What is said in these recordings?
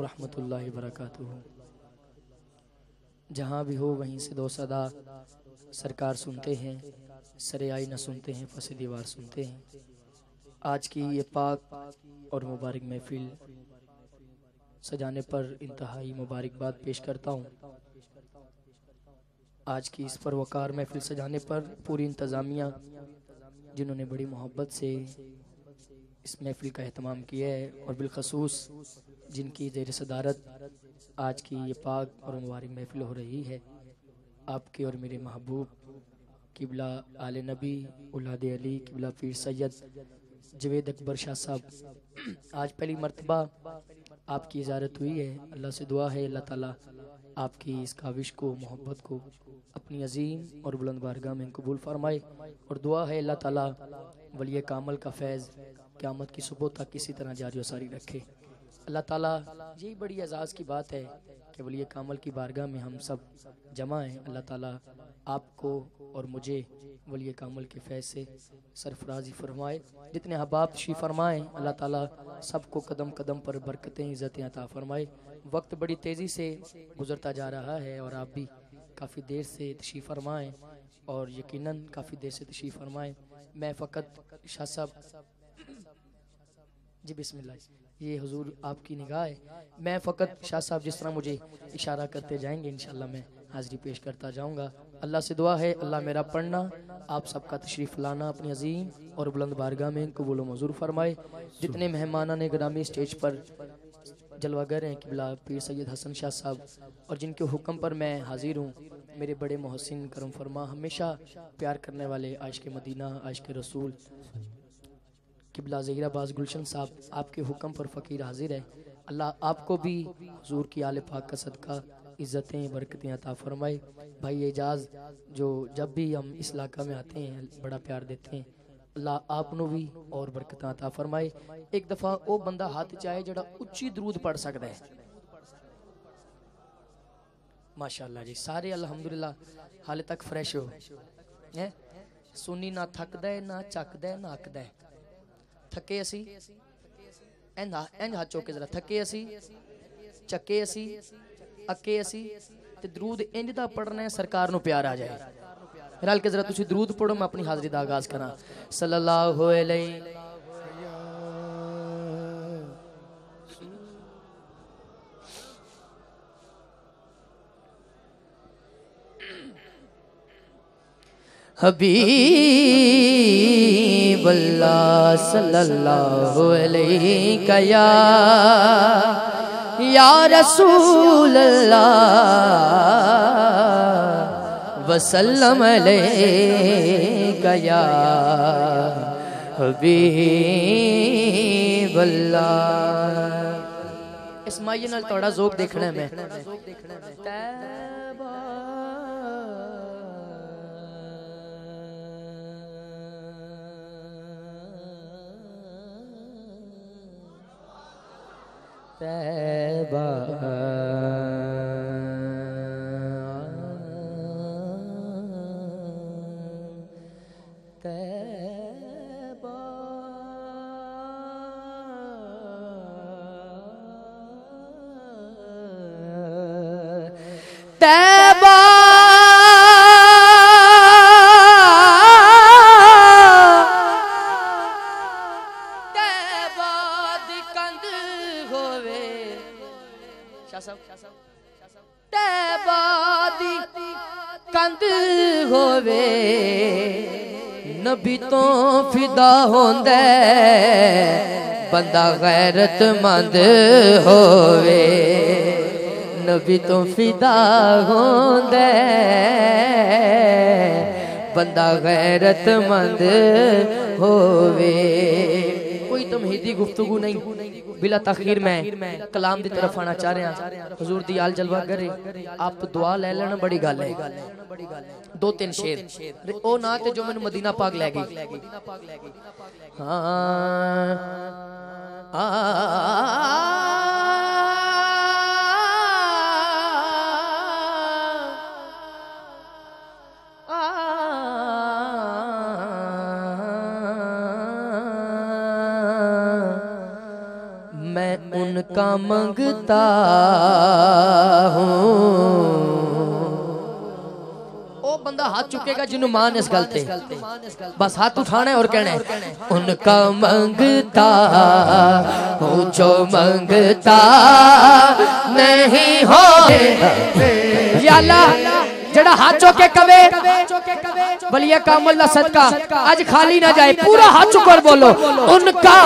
रहमतुल्लाहि वबरकातुहू। जहाँ भी हो वहीं से दो सदा सरकार सुनते हैं सरे आई न सुनते हैं फंसे दीवार सुनते हैं। आज की ये पाक और मुबारक महफिल सजाने पर इंतहाई मुबारकबाद पेश करता हूँ। आज की इस पर वकार महफिल सजाने पर पूरी इंतज़ामिया, जिन्होंने बड़ी मोहब्बत से इस महफिल का अहतमाम किया है और बिलखसूस जिनकी जेर सदारत आज की ये पाक और मुबारक महफिल हो रही है, आपके और मेरे महबूब किबला आल नबी उलाद अली, किबला पीर सैयद, जवेद अकबर शाह साहब, आज पहली मरतबा आपकी इजारत हुई है। अल्लाह से दुआ है, अल्लाह ताला आपकी इस काविश को, मोहब्बत को, अपनी अजीम और बुलंद बारगाह में कबूल फरमाए। और दुआ है, अल्लाह ताला वली कामल का फैज़ क़्यामत की सुबह तक किसी तरह जारी सारी रखे। अल्लाह ताला, यही बड़ी एजाज़ की बात है कि वली कामल की बारगाह में हम सब जमा हैं। अल्लाह ताला आपको और मुझे वली कामल के फैज़ से सरफराजी फरमाए। जितने अहबाब शी फरमाएँ, अल्लाह ताला सबको कदम कदम पर बरकतें, इज़्ज़तें अता फरमाए। वक्त बड़ी तेज़ी से गुजरता जा रहा है और आप भी काफ़ी देर से तशी फरमाएँ और यकीनन काफ़ी देर से तशी फरमाएँ। मैं फ़कत शाह साहब, जी बिस्मिल्लाह, ये हुजूर आपकी निगाह है। मैं फ़कत शाह साहब जिस तरह मुझे इशारा करते जाएँगे इन मैं हाज़िरी पेश करता जाऊँगा। अल्लाह से दुआ है, अल्लाह मेरा पढ़ना, आप सबका तशरीफ़ लाना अपनी अजीम और बुलंद बारगाह में कबूल मजूर फरमाए। जितने मेहमाना ने ग्रामी स्टेज पर जलवागर हैं किबला पीर सैयद हसन शाह साहब, और जिनके हुक्म पर मैं हाजिर हूँ, मेरे बड़े मोहसिन करम फरमा हमेशा प्यार करने वाले आश के मदीना आश के रसूल। किबला जहीराबाज गुलशन साहब, आपके हुक्म पर फ़कीर हाजिर है। अल्लाह आपको भी हजूर की आल पाक का सदका, इज़्ज़तें, बरकतें अता फरमाए। भाई एजाज, जो जब भी हम इस इलाका में आते हैं, बड़ा प्यार देते हैं। अल्लाह आप भी और बरकत अता फरमाए एक दफ़ा वो बंदा हाथ चाहे जड़ा उच्ची दरूद पढ़ सकता है माशाल्लाह जी सारे अल्हम्दुलिल्लाह हाले तक फ्रेश हो है सुनी ना थकदा है ना चकदा है ना अकदा है थके असी इंज इंज हाथ चौके जरा थके असी चके असी अके असी ते दरूद इंज दा पढ़ना है सरकार नु प्यार आ जाए रल के जरा तुम दरूद पढ़ो, मैं अपनी हाजरी का आगाज़ करा। अलैहि। हबीब अल्लाह सल्लल्लाहु अलैहि कया या रसूल अल्लाह वसल्लम गया हबीब इस माइये नाल थोड़ा जोक देखना मैं। तैबा। तैबा कंद होवे नबी तो फिदा होंदे बंदा गैरतमंद होवे नबी तो फिदा होंदे। बंदा गैरतमंद होवे। कोई तमहीदी गुफ्तगु नहीं। बिला तखीर मैं कलाम की तरफ़ आना चाह रहा। हजूर दी आल जलवा करे। आप दुआ ले लेना, बड़ी गल है। दो तीन शेर। ओ ना ते जो मैंने मदीना पाक ले गई। हाँ। मंगता हूँ। ओ बंदा हाथ चुकेगा जिन्हों मान इस गलते बस हाथ उठाना है और कहना है। उनका मंगता हूँ जो मंगता नहीं हो याला जड़ा हाथ चौके कवे। बलिया कामल सदका। आज खाली ना जाए पूरा हाथ चुकर बोलो। उनका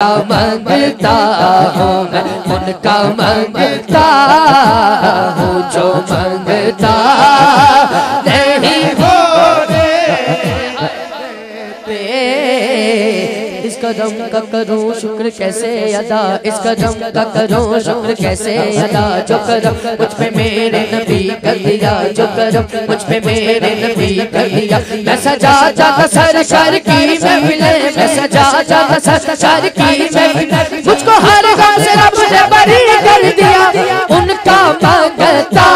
मंगता हूँ मैं उनका मंगता हूँ जो मंगता कदम का करूँ शुक्र कैसे अदा? इस कदम का करूँ शुक्र कैसे अदा? जो करम मुझ पे मेरे नबी कर दिया, जो करम मुझ पे मेरे नबी कर दिया। मैं सजा जाता सर सर की महफिले मैं सजा जाता सर सर की महफिले मुझको हर गम से रब ने बरी कर दिया, उनका मंगता।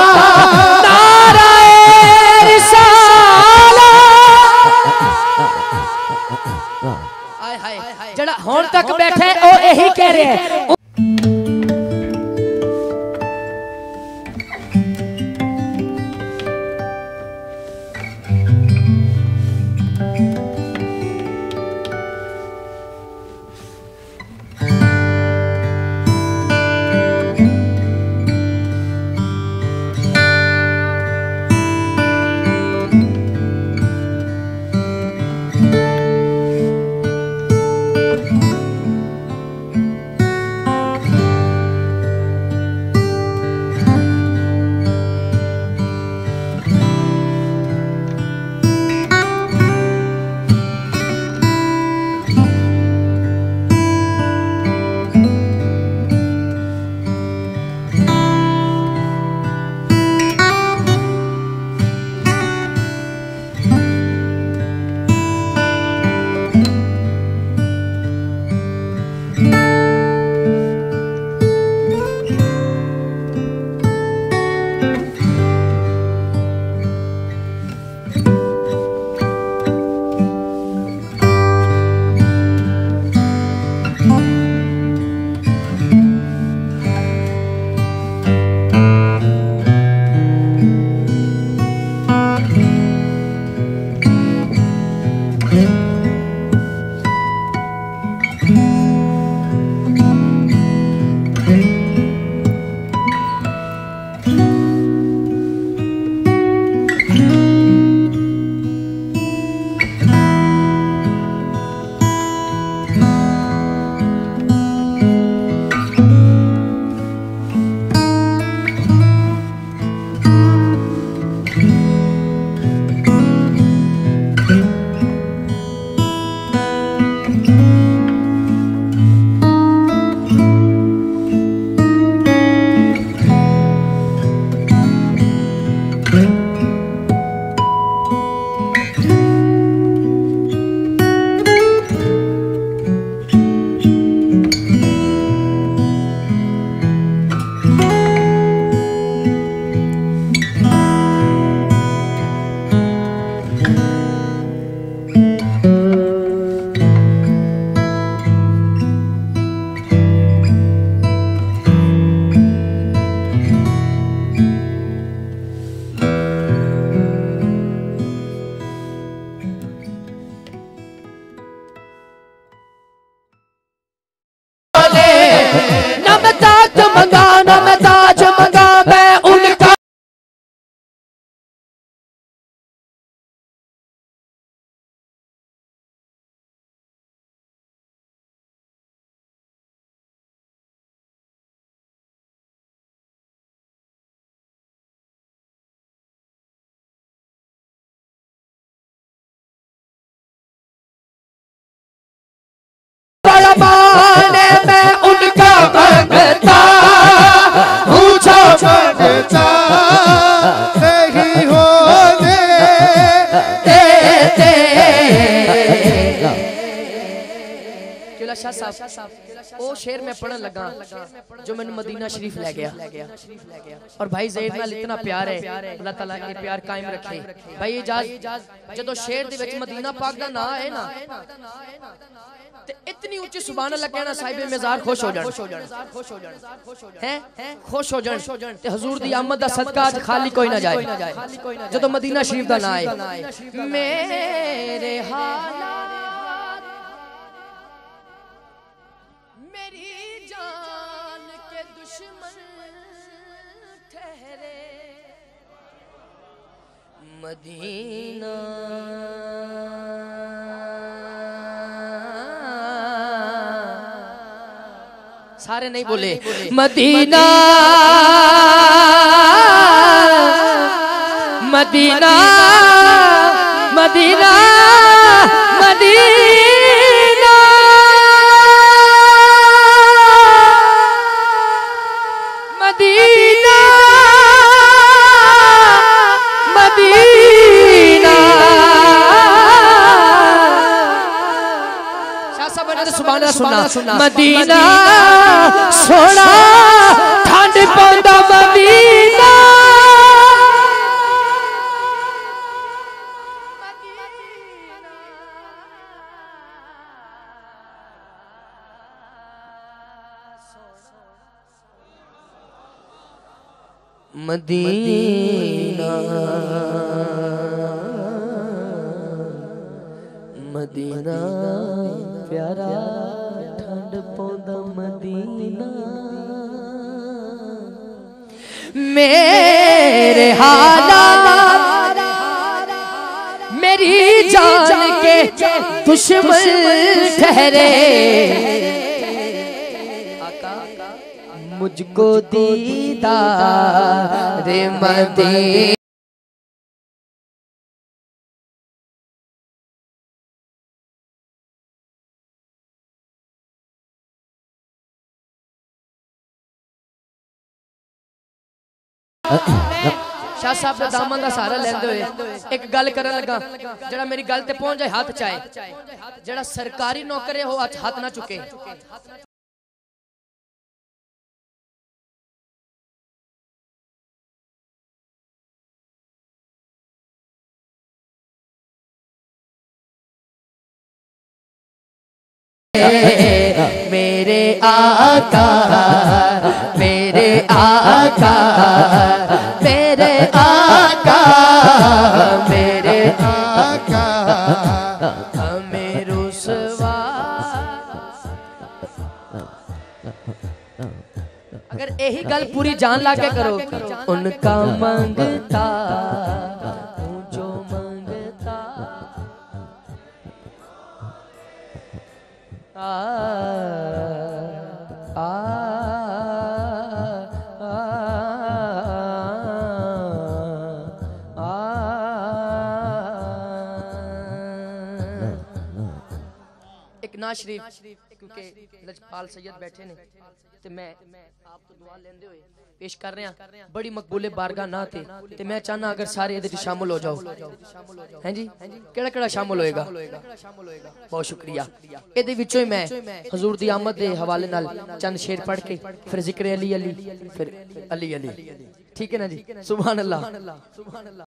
जड़ा हूँ तक बैठा है ओ यही कह रहे हैं। ना साहब वो शेर मैं लगा, जो मैंने मदीना शरीफ ले गया। और भाई जैद नाल इतना प्यार है, अल्लाह ताला ये प्यार कायम रखे। भाई इजाज शेर दे विच मदीना पाक दा नाम है ना, ते इतनी अल्लाह कहना, साहिब मेजार खुश हो जान खुश हो? जान हैं खुश हो जान ते हुजूर दी आमद दा सदका आज खाली कोई ना जाए। जो मदीना शरीफ दा नाम आए। मेरे दुश्मन ठहरे। मदीना। सारे नहीं बोले। मदीना। मदीना। मदीना। मदीना। सुना मदीना सोना ठंड पौंदा मदीना। मदीना मदीना प्यारा ठंड पौंदा मदीना। मेरे हालात मेरी जान के दुश्मन ठहरे। मुझको दीदार मदीना। ਸ਼ਾਹ ਸਾਹਿਬ ਦਾ ਦਾਮਨ ਦਾ ਸਹਾਰਾ ਲੈਂਦੇ ਹੋਏ ਇੱਕ ਗੱਲ ਕਰਨ ਲੱਗਾ ਜਿਹੜਾ ਮੇਰੀ ਗੱਲ ਤੇ ਪਹੁੰਚ ਜਾਏ ਹੱਥ ਚਾਏ ਜਿਹੜਾ ਸਰਕਾਰੀ ਨੌਕਰ ਹੈ ਉਹ ਅੱਜ ਹੱਥ ਨਾ ਚੁੱਕੇ मेरे आका मेरे आका मेरे आका मेरे आका हमें रुसवा अगर यही गल पूरी जान ला के करो उनका मंगता हूँ इतना शरीफ क्योंकि लजपाल सैयद बैठे ने ते मैं आप तो दुआ लेंदे होए पेश कर रहे हैं। बड़ी मकबूले बारगाह ना थे ते मैं चाहना अगर सारे ਇਹਦੇ ਵਿੱਚ ਸ਼ਾਮਲ ਹੋ हैं जी? ਕਿਹੜਾ ਕਿਹੜਾ ਸ਼ਾਮਲ ਹੋਏਗਾ ਬਹੁਤ ਸ਼ੁਕਰੀਆ ਇਹਦੇ ਵਿੱਚੋਂ ਹੀ ਮੈਂ ਹਜ਼ੂਰ ਦੀ ਆਮਦ ਦੇ ਹਵਾਲੇ ਨਾਲ ਚੰਦ ਸ਼ੇਰ ਪੜ੍ਹ ਕੇ ਫਿਰ ਜ਼ਿਕਰ ਅਲੀ ਅਲੀ ਫਿਰ ਅਲੀ ਅਲੀ ठीक है ना जी? सुभान अल्लाह।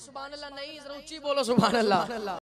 सुभान अल्लाह नहीं जरा ऊँची बोलो सुबह अल्लाह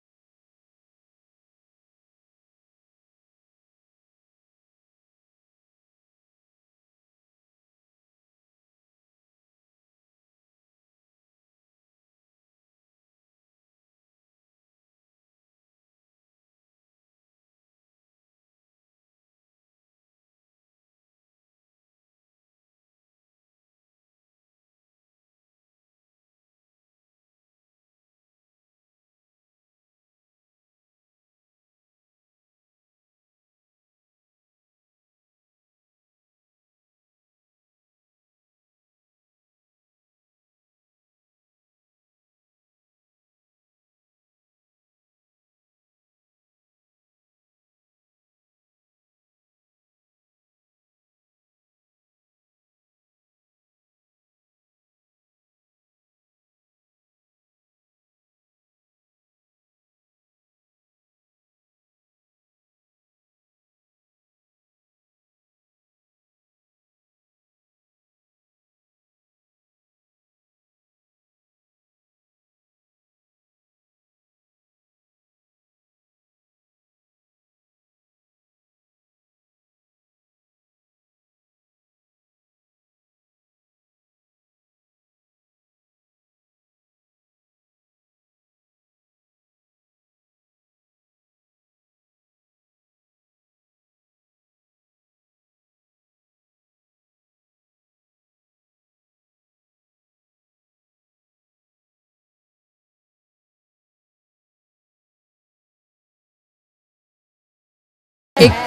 एक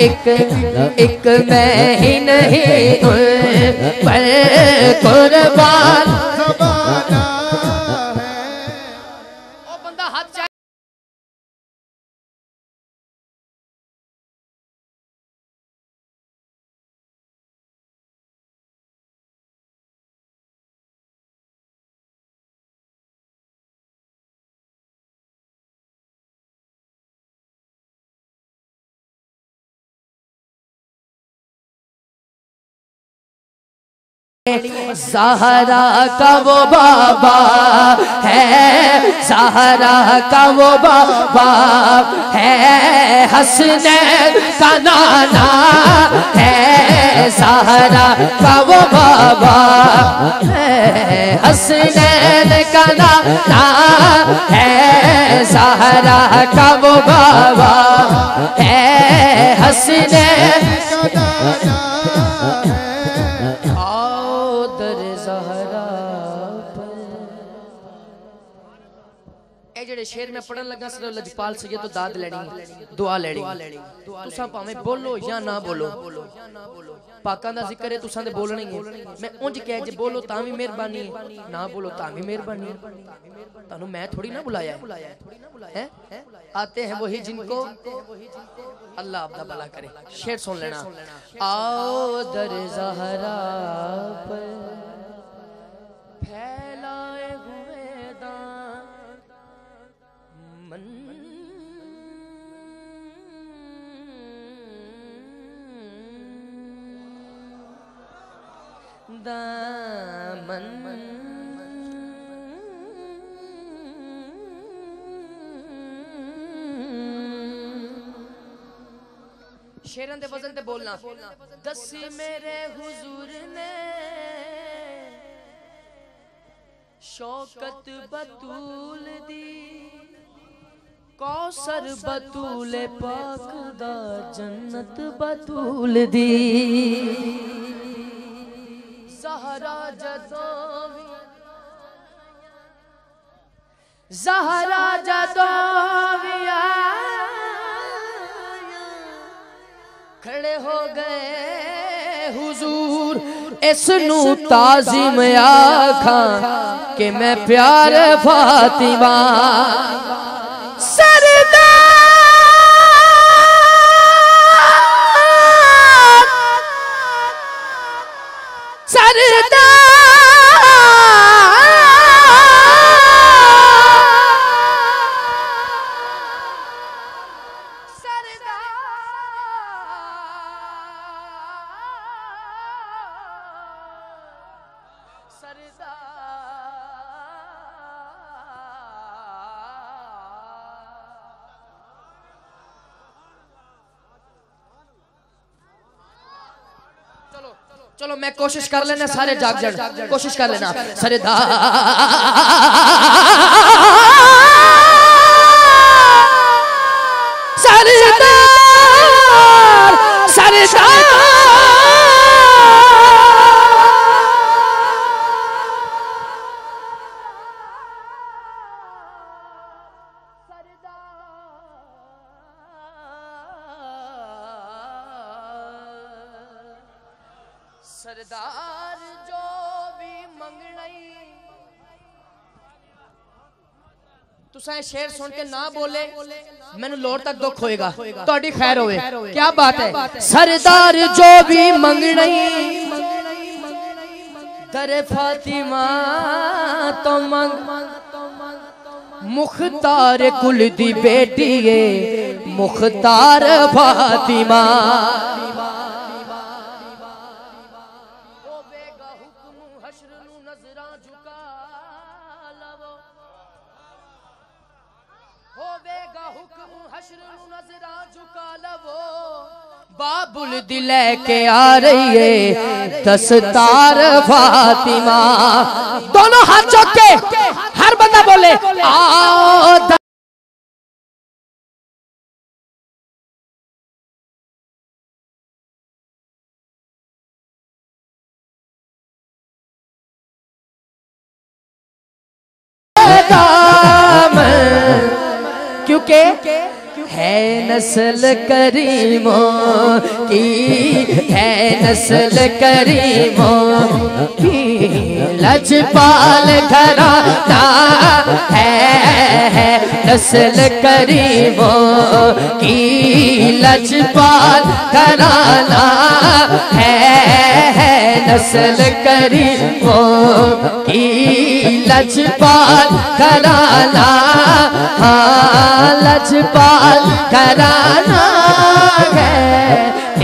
एक एक मैं ही नहीं पर कुर्बान। सहरा का वो बाबा है, सहरा का वो बाबा है, हसने का नाना है, सहरा का वो बाबा है, हसने का नाना है, सहरा का वो बाबा है, हसने का नाना ਸ਼ੇਰ ਮੈਂ ਪੜਨ ਲੱਗਾ ਸਿਰ ਲਜਪਾਲ ਸਈਏ ਤੋਂ ਦਾਦ ਲੈਣੀ ਦੁਆ ਲੈਣੀ ਤੁਸੀਂ ਭਾਵੇਂ ਬੋਲੋ ਜਾਂ ਨਾ ਬੋਲੋ ਪਾਕਾਂ ਦਾ ਜ਼ਿਕਰ ਹੈ ਤੁਸੀਂ ਦੇ ਬੋਲਣੀ ਹੈ ਮੈਂ ਉਂਝ ਕਹਿ ਜੇ ਬੋਲੋ ਤਾਂ ਵੀ ਮਿਹਰਬਾਨੀ ਹੈ ਨਾ ਬੋਲੋ ਤਾਂ ਵੀ ਮਿਹਰਬਾਨੀ ਹੈ ਤੁਹਾਨੂੰ ਮੈਂ ਥੋੜੀ ਨਾ ਬੁਲਾਇਆ ਹੈ आते हैं वही जिनको अल्लाह आपका भला करे शेर सुन लेना आओ दर जहरा पर दामन शेरन दे वज़न ते बोलना दसी मेरे हुजूर ने शौकत बतूल दी कौसर बतूल पाक दा जन्नत बतूल दी सहरा जदों जहरा जदों खड़े हो गए हुजूर इस नू ताजिम आखा, कि मैं प्यार फातिमा। मैं कोशिश कर लेना सारे जाग जाग कोशिश कर लेना सरे सरदार शेर सुन के ना बोले मैं तक दुख होएगा। होगी खैर हो? क्या बात है? सरदार जो भी मंगनी करे फातिमा तो मंग मुख्तार कुल दी बेटी है मुख्तार फातिमा। बाबुल दिल के आ रही है। दस्तार फातिमा। दोनों हाथ चौक के हर बंदा बोले आओ क्योंकि है नस्ल करीमों की है नस्ल करीमों की। लजपाल घराना है, है नस्ल करीमों की। लजपाल घराना है, है करी करीमों की लजपाल कराना। हाँ लजपाल कराना है।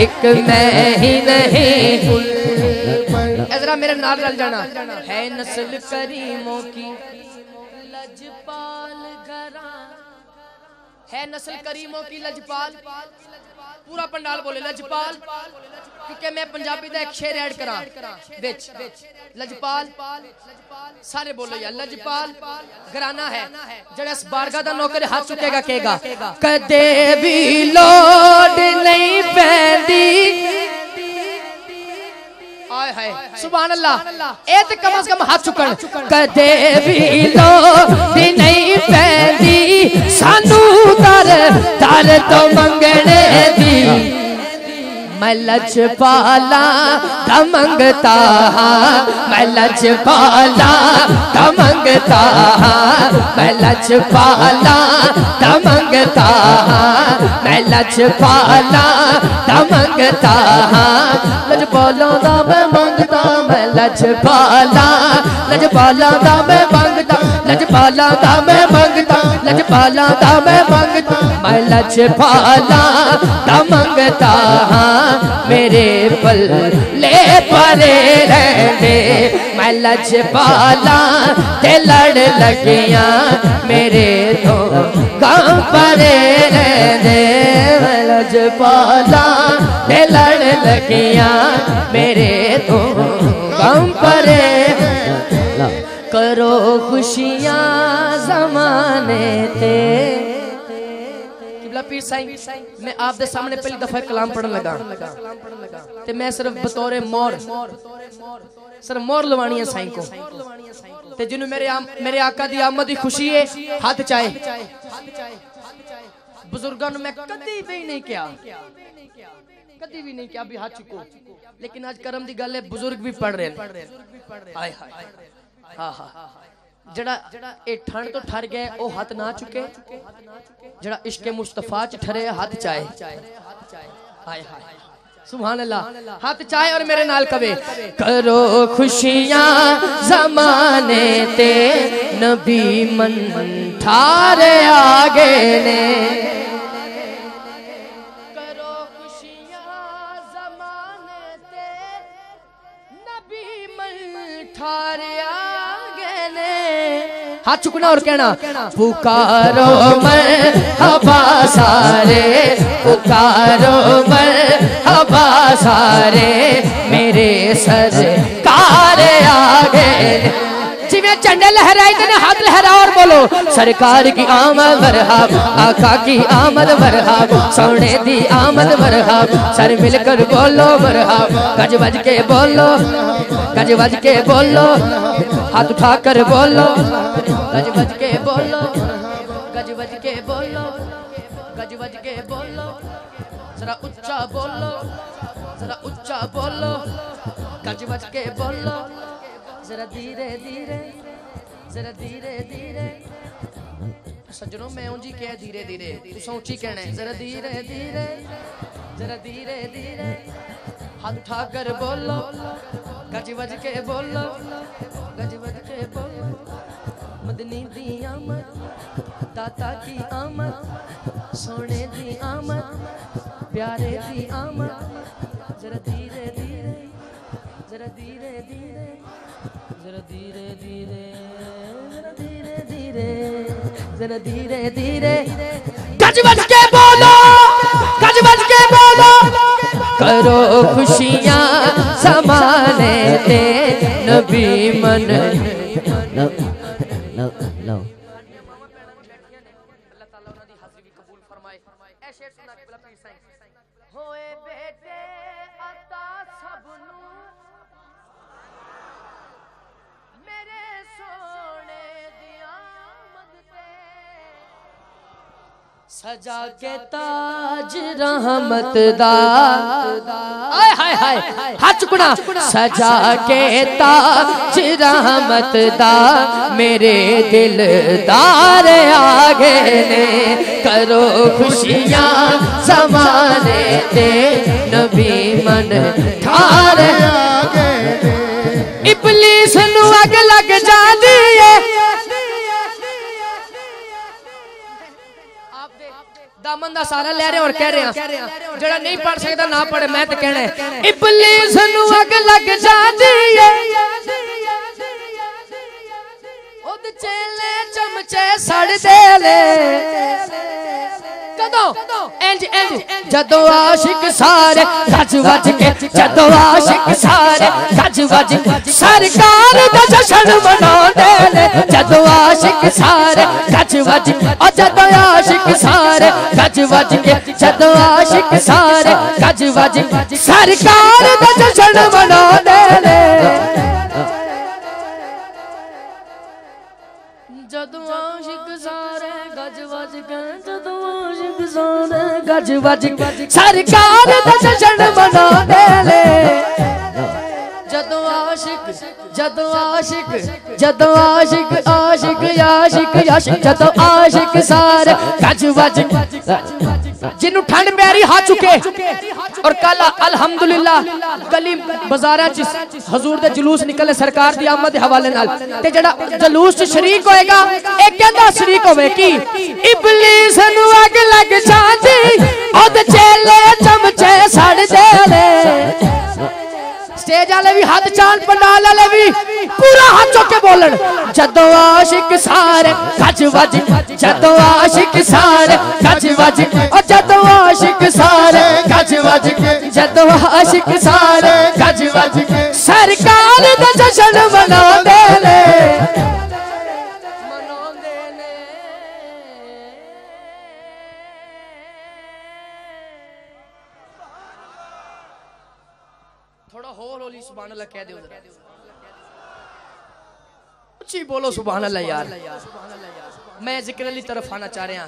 एक मैं ही नहीं जरा मेरे नाल रल जाना। है नस्ल करीमों की लजपाल घरा है नस्ल करीमों की लजपाल। पूरा पंडाल बोले लजपाल। क्योंकि मैं पंजाबी एक शेर ऐड करा। लजपाल सारे बोलो यार लजपाल घराना है। जड़ा इस बारगा का नौकर हाथ चुकेगा कहेगा कदे भी लोड नहीं पैंदी। आय हाय सुभान अल्लाह ए ते कम से कम हाथ चुकन कदे भी लोड नहीं पैंदी सानू दर दर तो मंगने दी। मैं लजपाला दमंगता मैं लजपाला दमंगता मैं लजपाला दमंगता मैं लजपाला दमंगता लजपाला दा मैं मंगता मैं लजपाला लजपाला दा मैं मंगता लजपाला दा मैं मंगता लजपाला दा मैं मंगता मैं लजपाला दा मंगता मेरे पल ले परे रहने मैं लजपाला ते लड़ लगिया। मेरे तो गाँव परे रहने मैं लजपाला ते लड़ लगिया। मेरे तो गाँव परे करो खुशियाँ जमाने ते। किबला पीर साईं, मैं आप दे सामने पहली दफ़ा कलाम पढ़न लगा। ते मैं सिर्फ़ बतौर मोर, सिर्फ़ मोर लवानी है साईं को। ते जिन्हों मेरे मेरे आका दी आमद दी खुशी है, हाथ चाहे। बुज़ुर्गों मैं कदी भी नहीं किया। कदी भी नहीं किया, अभी हाथ चुको। लेकिन आज करम दी गल है, बुज़ुर्ग भी पढ़ रहे हैं। हाय हाय। हाँ हाँ। ठंड तो ठर गए ओ ना चुके इश्क मुस्तफ़ा च हाथ चाहे सुभान अल्लाह हाथ चाहे और मेरे नाल करो खुशियाँ जमाने ते नबी मन ठारे आगे ने हाथ चुकना और कहना पुकारो मैं हवा सारे पुकारो मैं हवा सारे मेरे सर कार आगे। झंडे लहराए थे हाथ लहरा और बोलो सरकार की आमद मरहब आका की आमद मरहब सोने दी आमद मरहब सर मिलकर बोलो मरहब गज बज के बोलो गज बज के बोलो हाथ उठा कर बोलो गज बज के बोलो। गज बज के बोलो। गज बज के बोलो। जरा उच्चा बोलो। जरा उच्चा बोलो। गज बज के बोलो। जरा धीरे धीरे। जरा धीरे धीरे। सज्जनों मैं ऊंजी क्या धीरे धीरे। तुसा ऊँची कहना है। जरा धीरे धीरे। जरा धीरे धीरे। हाथ उठा कर बोलो। गज बज के बोलो। गज बज के बोलो। मदनी दी आमद, दाता की आमद, सोने दी आमद, प्यारे दी आमद। जरा धीरे धीरे, जरा धीरे धीरे, जरा धीरे धीरे, जरा धीरे धीरे, जरा धीरे धीरे। गज बज के बोलो, गज बज के बोलो। करो खुशियाँ समाने ते नबी मन। Hello. सजा के ताज रहमत हाय हाय हाथ चुकना। सजा के ताज रहमत दा। मेरे दिलदार आगे ने करो खुशियाँ जमाने दे नबी मन ठार इबलीस नु अग लग जादी। ਦਾਮਨ ਦਾ ਸਾਰਾ ਲੈ ਰਿਹਾ ਔਰ ਕਹਿ ਰਿਹਾ। ਜਿਹੜਾ ਨਹੀਂ ਪੜ ਸਕਦਾ ਨਾ ਪੜ ਮੈਂ ਤੇ ਕਹਿਣਾ ਇਬਲਿਸ ਨੂੰ ਅੱਗ ਲੱਗ ਜਾਂਦੀ ਏ। ਉਹਦੇ ਚੇਲੇ ਚਮਚੇ ਸੜਦੇ ਲੈ। जदो आशिक सार जज बच कदो आशिक सार जच बची सरकार जशन बना जशिक सार जॾो आशिक सार जच बच की जदो आशिक सार जच बच सरकार ਆਸ਼ਿਕ ਗੱਜ ਵੱਜ ਸਰਕਾਰ ਦਾ ਜਸ਼ਨ ਮਨਾਉਂਦੇ ਨੇ। ਜਦੋਂ ਆਸ਼ਿਕ ਜਦੋਂ ਆਸ਼ਿਕ ਜਦੋਂ ਆਸ਼ਿਕ ਆਸ਼ਿਕ ਆਸ਼ਿਕ ਆਸ਼ਿਕ, ਜਦੋਂ ਆਸ਼ਿਕ ਸਾਰੇ, ਗੱਜ ਵੱਜ ਜਿਹਨੂੰ ਠੰਡ ਪਿਆਰੀ ਹਾ ਚੁੱਕੇ। और कल अलहमदुल्ला गली बाज़ार हजूर के जलूस निकले सरकार की आमद के हवाले ते जड़ा शरीक होएगा एक कहता शरीक होवेगी नु अग लग चेले चमचे सड़ जाले स्टेज वाले भी हद चाल पंडाल वाले भी पूरा हाथ चुक बोलन। जदों आशिक सारे, गज वज, जदों आशिक सारे, गज वज और जदों आशिक सारे, गज वज, जदों आशिक सारे, गज वज। सरकार दा जश्न मनाते ने सुबह अल्लाह कह दो उची बोलो सुबह अल्लाह यार। मैं ज़िक्र अली तरफ़ आना चाह रहा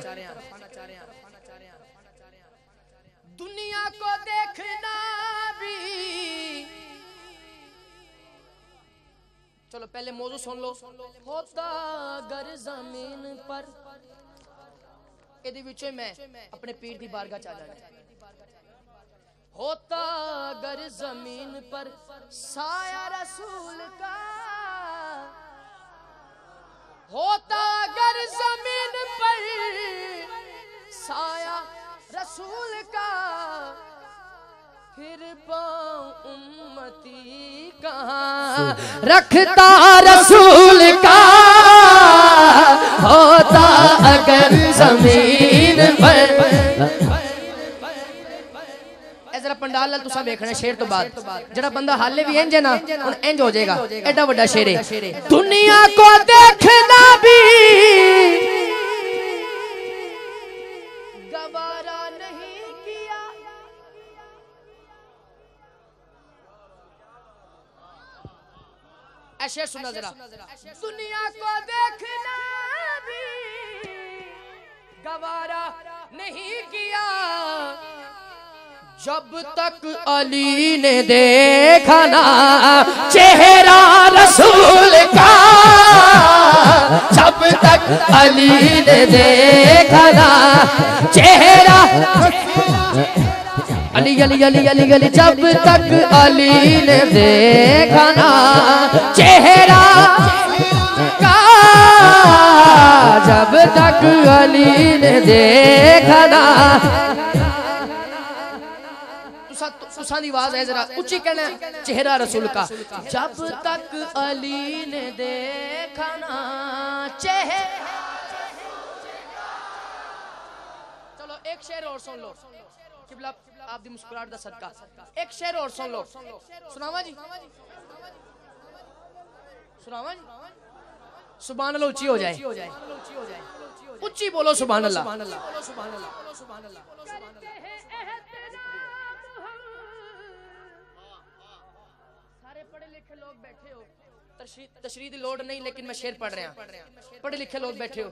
दुनिया को देखना भी। चलो पहले मौजू सुन लो। होता अगर ज़मीन पर। ए मैं अपने पीर की बारगा चाह जाना। होता अगर ज़मीन पर साया रसूल का। होता अगर ज़मीन पर साया रसूल का। फिर पाऊँ उम्मती कहाँ रखता रसूल का। होता अगर ज़मीन पर ਇਹ ਜ਼ਰਾ ਪੰਡਾਲ ਨਾਲ ਤੁਸੀਂ ਵੇਖਣਾ ਸ਼ੇਰ ਤੋਂ ਬਾਅਦ ਜਿਹੜਾ ਬੰਦਾ ਹਾਲੇ ਵੀ ਇੰਜ ਹੈ ਨਾ ਹੁਣ ਇੰਜ ਹੋ ਜਾਏਗਾ ਐਡਾ ਵੱਡਾ ਸ਼ੇਰ ਹੈ ਦੁਨੀਆ ਕੋ ਦੇਖਣਾ ਵੀ ਗਵਾਰਾ ਨਹੀਂ ਕੀਆ ऐ शेर सुना जरा दुनिया को देखना भी गवारा नहीं किया जब तक अली ने देखा ना चेहरा रसूल का जब तक अली ने देखा ना चेहरा अली अली अली अली अली जब तक अली ने देखा ना चेहरा का जब तक अली ने देखा ना तुसा आवाज़ है जरा ऊँची कहना चेहरा रसूल का। जब तक अली ने देखा ना चेहरा। चलो एक शेर और सुन लो। किबला आप दी मुस्कुराहट दा सदका। एक शेर और सुन लो। सुनावा जी? सुनावा जी? सुभान अल्लाह ऊँची हो जाए। ऊँची बोलो सुभान अल्लाह तशरी की लोड नहीं लेकिन मैं शेर पढ़ रहा पढ़े लिखे लोग बैठे हो।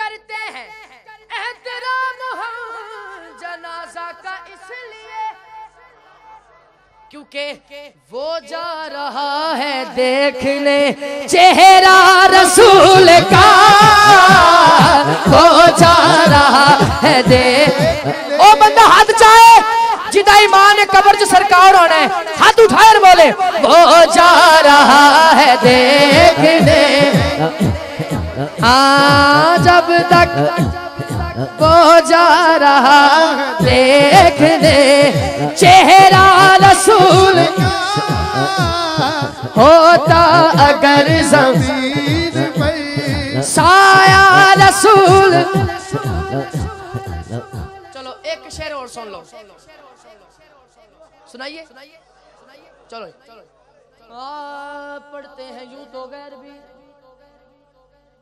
करते हैं। जनाजा का इसलिए। क्योंकि वो जा रहा है देखने चेहरा रसूल का। वो जा रहा है देख ओ बंदा हाथ चाहे जिदा ईमान कब्र सरकार होना है। हाथ उठाए बोले वो जा रहा है देखने हाँ जब तक वो जा रहा देखने चेहरा रसूल होता अगर साया रसूल शेर और सुन लो सुनाइए। चलो। पढ़ते हैं यूँ तो गैर भी।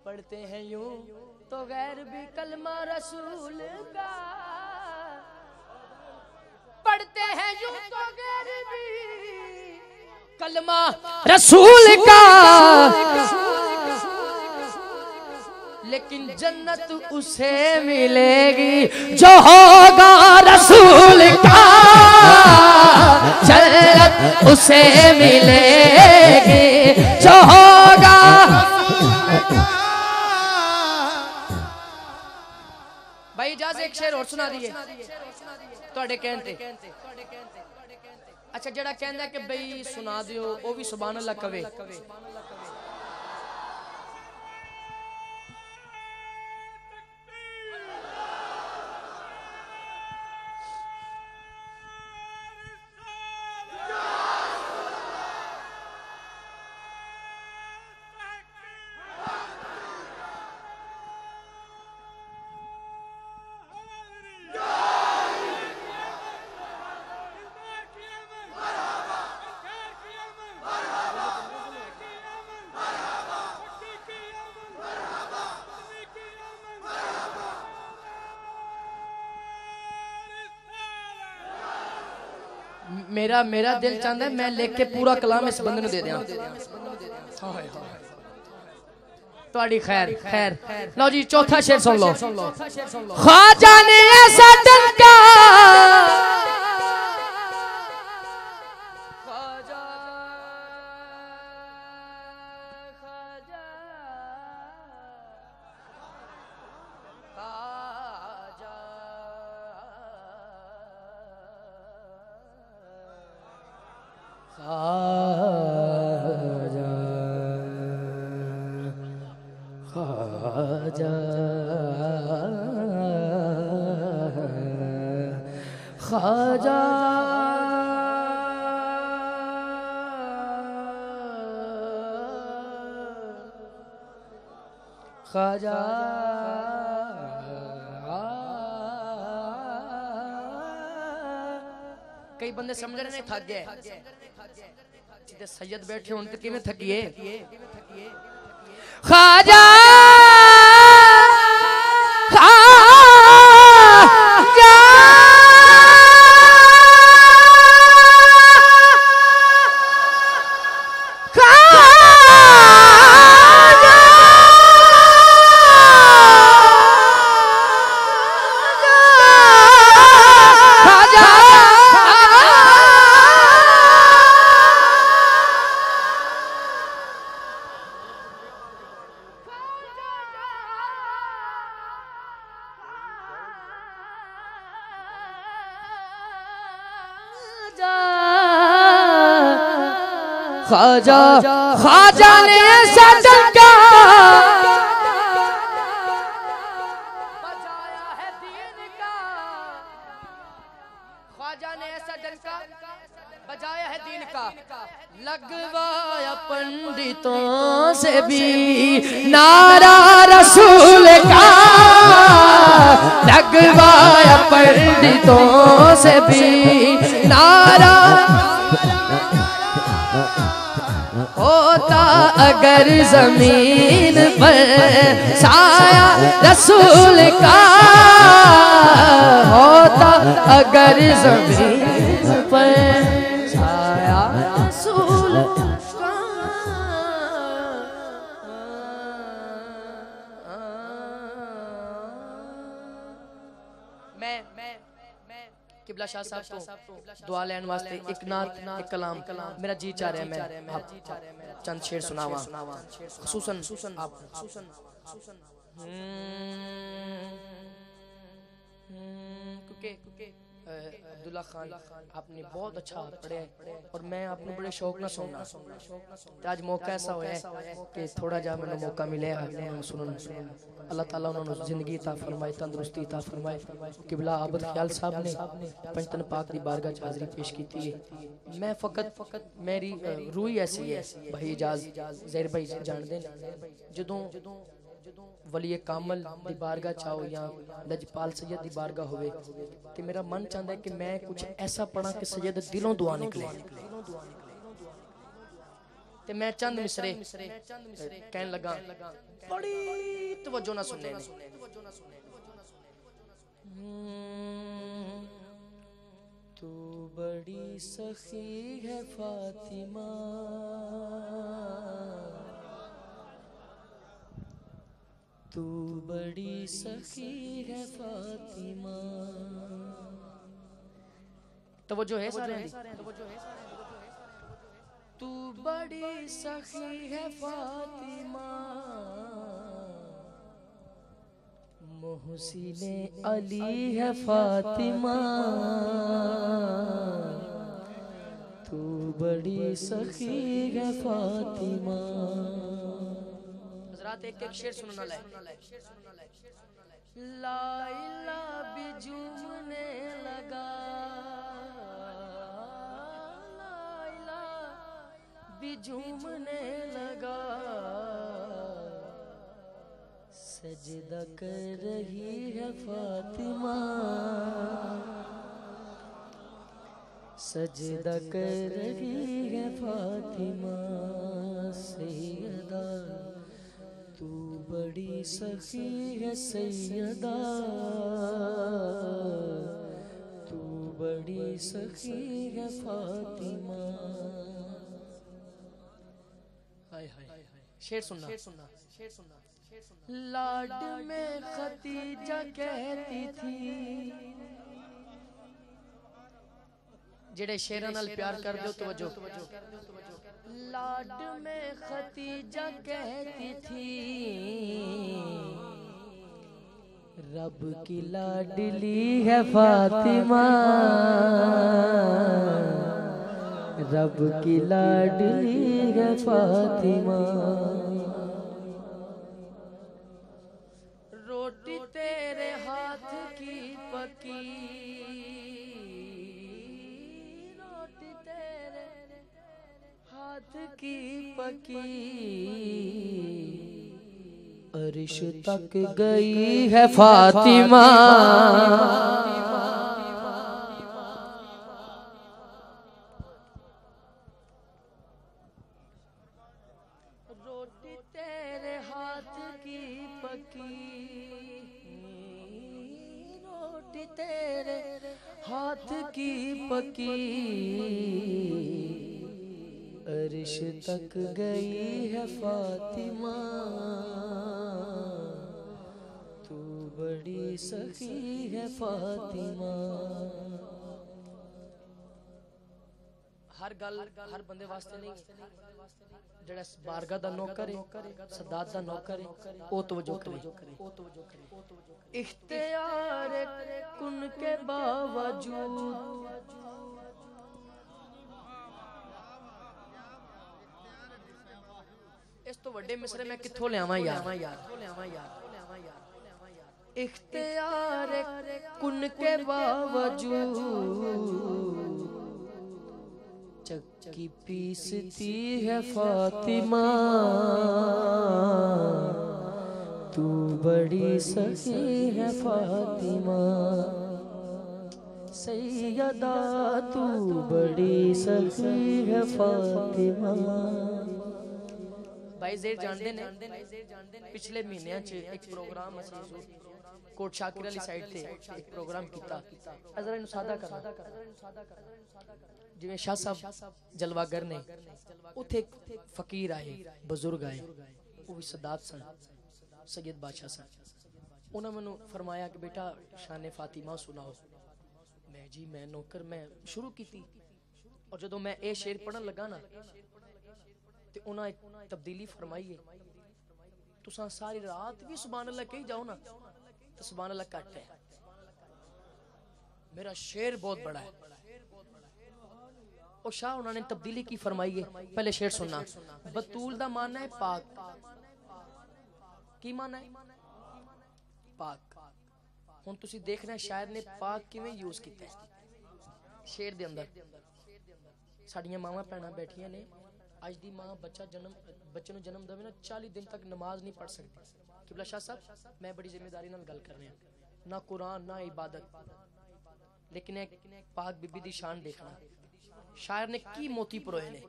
पढ़ते हैं यूँ तो गैर भी। कलमा रसूल का। पढ़ते हैं यूँ तो गैर भी। कलमा रसूल का। लेकिन जन्नत उसे मिलेगी। जो होगा रसूल का जन्नत उसे मिलेगी। जो होगा भाई इजाज एक शेर और सुना दिए। थोड़े कहते अच्छा जरा कहना कि बई सुना दियो वो भी सुबह अल्लाह कवे। ਕਵੇ ਮੇਰਾ ਮੇਰਾ ਦਿਲ ਚਾਹੁੰਦਾ ਮੈਂ ਲਿਖ ਕੇ ਪੂਰਾ ਕਲਾਮ ਇਸ ਬੰਦੇ ਨੂੰ ਦੇ ਦਿਆਂ ਹਾਏ ਹਾਏ ਤੁਹਾਡੀ ਖੈਰ ਖੈਰ ਲਓ ਜੀ ਚੌਥਾ ਸ਼ੇਰ ਸੁਣ ਲਓ ਖਾਜਾ ਨੇ ਐਸਾ ਡੰਕਾ खाजा। खाजा। कई बंदे समझ रहे नहीं थक गए। सैयद बैठे उनके कि थकिए। खाजा। खाजा खाजा ने ऐसा का। लगवाया पंडितों से भी। नारा रसूल का। लगवाया पंडितों से भी। नारा अगर जमीन पर साया रसूल का होता अगर जमीन पर किबला शाह साहब को दुआ लेने वास्ते एक नात एक कलाम मेरा जी चाह रहा है मैं आप चंद शेर सुनावा खुसूसन आप क्योंकि अ, अब्दुल्ला खान, आपने बहुत अच्छा पढ़े और मैं आपने बड़े शौक ना सुनना। आज मौका ऐसा होया कि थोड़ा जा मैंने मौका मिले आपने अल्लाह ताला उन्होंने ज़िंदगी ता फरमाए तंदुरुस्ती ता फरमाए किबला आबद ख्याल साहब ने पंचतन पाक दी बारगाह च हाजिरी पेश की है मैं फकत फकत मेरी रूह ऐसी है, भाई इजाज, जहर भाई जान दे ਜਦੋਂ ਵਲੀਏ ਕਾਮਲ ਦੀ ਬਾਰਗਾ ਚਾਹੋ ਜਾਂ ਲਜਪਾਲ ਸੈਦ ਦੀ ਬਾਰਗਾ ਹੋਵੇ, ਤੇ ਮੇਰਾ ਮਨ ਚਾਹੁੰਦਾ ਹੈ ਕਿ ਮੈਂ ਕੁਝ ਐਸਾ ਪੜਾਂ ਕਿ ਸੈਦ ਦਿਲੋਂ ਦੁਆ ਨਿਕਲੇ। ਤੇ ਮੈਂ ਚੰਦ ਮਿਸਰੇ ਕਹਿਣ ਲੱਗਾ, ਬੜੀ ਤਵੱਜੋ ਨਾਲ ਸੁਣਨੇ ਨੇ ਤੂੰ ਬੜੀ ਸਖੀ ਹੈ ਫਾਤਿਮਾ। तू बड़ी सखी है, फातिमा। तवज्जो है सारे तू बड़ी सखी है, फातिमा। मोहसिन अली है, फातिमा। तू बड़ी सखी है, फातिमा। हजरात एक एक शेर सुनना लाए लाइला बिजूमने लगा। लाइला बिजूमने लगा। सजदा कर रही है फातिमा। सजदा कर रही है फातिमा। तू बड़ी सखी है सैदा तू बड़ी सखी है फातिमा। शेर सुनना। शेर सुनना। शेर सुनना। लाड में खतीजा कहती थी। जेड़े शेर नाल प्यार कर दो तो वजो लाड में खतीजा कहती थी। रब की लाडली है फातिमा। रब की लाडली है फातिमा। हाथ की पकी। अरिश तक गई है फातिमा। रोटी तेरे हाथ की पकी। रोटी तेरे हाथ की पकी। अरिश तक गई है फातिमा तू बड़ी सखी है फातिमा हर गल हर बंदे वास्ते नहीं ਜਿਹੜਾ ਬਾਰਗਾ ਦਾ ਨੌਕਰ ਹੈ ਸਦਾਤ ਦਾ ਨੌਕਰ ਹੈ ਉਹ ਤਵਜੋ ਕਰੇ ਉਹ ਤਵਜੋ ਕਰੇ ਇਖਤਿਆਰ ਕੁਨ ਕੇ ਬਾਵਜੂਦ ਇਸ ਤੋਂ ਵੱਡੇ ਮਿਸਰੇ ਮੈਂ ਕਿੱਥੋਂ ਲਿਆਵਾਂ ਯਾਰ इख्तियार कुन के बावजूद चक्की पीसती है फातिमा तू बड़ी सखी है फातिमा सैयदा तू बड़ी सखी है फातिमा ਭਾਈ ਜ਼ੇਰ ਜਾਣਦੇ ਨੇ ਪਿਛਲੇ ਮਹੀਨਿਆਂ 'ਚ ਇੱਕ ਪ੍ਰੋਗਰਾਮ ਅਸੀਂ ਜ਼ਰੂਰ ਕੋਟ ਸ਼ਾਕਿਰ ਵਾਲੀ ਸਾਈਡ ਤੇ ਇੱਕ ਪ੍ਰੋਗਰਾਮ ਕੀਤਾ ਅਜ਼ਰਾ ਨੂੰ ਸਾਦਾ ਕਰਨਾ ਜਿਵੇਂ ਸ਼ਾਹ ਸਾਹਿਬ ਜਲਵਾਗਰ ਨੇ ਉੱਥੇ ਇੱਕ ਫਕੀਰ ਆਏ ਬਜ਼ੁਰਗ ਆਏ ਉਹ ਵੀ ਸਦਾਤ ਸਨ ਸੈਦ ਬਾਦਸ਼ਾਹ ਸਨ ਉਹਨਾਂ ਮੈਨੂੰ ਫਰਮਾਇਆ ਕਿ ਬੇਟਾ ਸ਼ਾਨੇ ਫਾਤਿਮਾ ਸੁਣਾਓ ਮੈਂ ਜੀ ਮੈਂ ਨੌਕਰ ਮੈਂ ਸ਼ੁਰੂ ਕੀਤੀ और जो मैं ये शेर पढ़न लगा ना ਤੇ ਉਹਨਾਂ ਇੱਕ ਤਬਦੀਲੀ ਫਰਮਾਈ ਹੈ ਤੁਸੀਂ ਸਾਰੀ ਰਾਤ ਵੀ ਸੁਭਾਨ ਅੱਲਾਹ ਕਹੀ ਜਾਓ ਨਾ तो सुबह अल्लाह कट है मेरा शेर बहुत बड़ा है और शाह उन्होंने तब्दीली की फरमाई है पहले शेर सुनना बतूल दा माना है पाक की माना है पाक ਹੁਣ ਤੁਸੀਂ ਦੇਖ ਰਹੇ ਸ਼ਾਇਰ ਨੇ ਪਾਕ ਕਿਵੇਂ ਯੂਜ਼ ਕੀਤਾ ਹੈ ਸ਼ੇਰ ਦੇ ਅੰਦਰ ਸਾਡੀਆਂ ਮਾਵਾਂ ਭੈਣਾਂ ਬੈਠੀਆਂ ਨੇ ਅੱਜ ਦੀ ਮਾਂ ਬੱਚਾ ਜਨਮ ਬੱਚੇ ਨੂੰ ਜਨਮ ਦੇਵੇ ਨਾ 40 ਦਿਨ ਤੱਕ ਨਮਾਜ਼ ਨਹੀਂ ਪੜ ਸਕਦੀ ਕਿਬਲਾ ਸ਼ਾਹ ਸਾਹਿਬ ਮੈਂ ਬੜੀ ਜ਼ਿੰਮੇਵਾਰੀ ਨਾਲ ਗੱਲ ਕਰ ਰਿਹਾ ਨਾ ਕੁਰਾਨ ਨਾ ਇਬਾਦਤ ਲੇਕਿਨ ਇੱਕ ਪਾਕ ਬੀਬੀ ਦੀ ਸ਼ਾਨ ਦੇਖਣਾ ਸ਼ਾਇਰ ਨੇ ਕੀ ਮੋਤੀ ਪਰੋਏ ਨੇ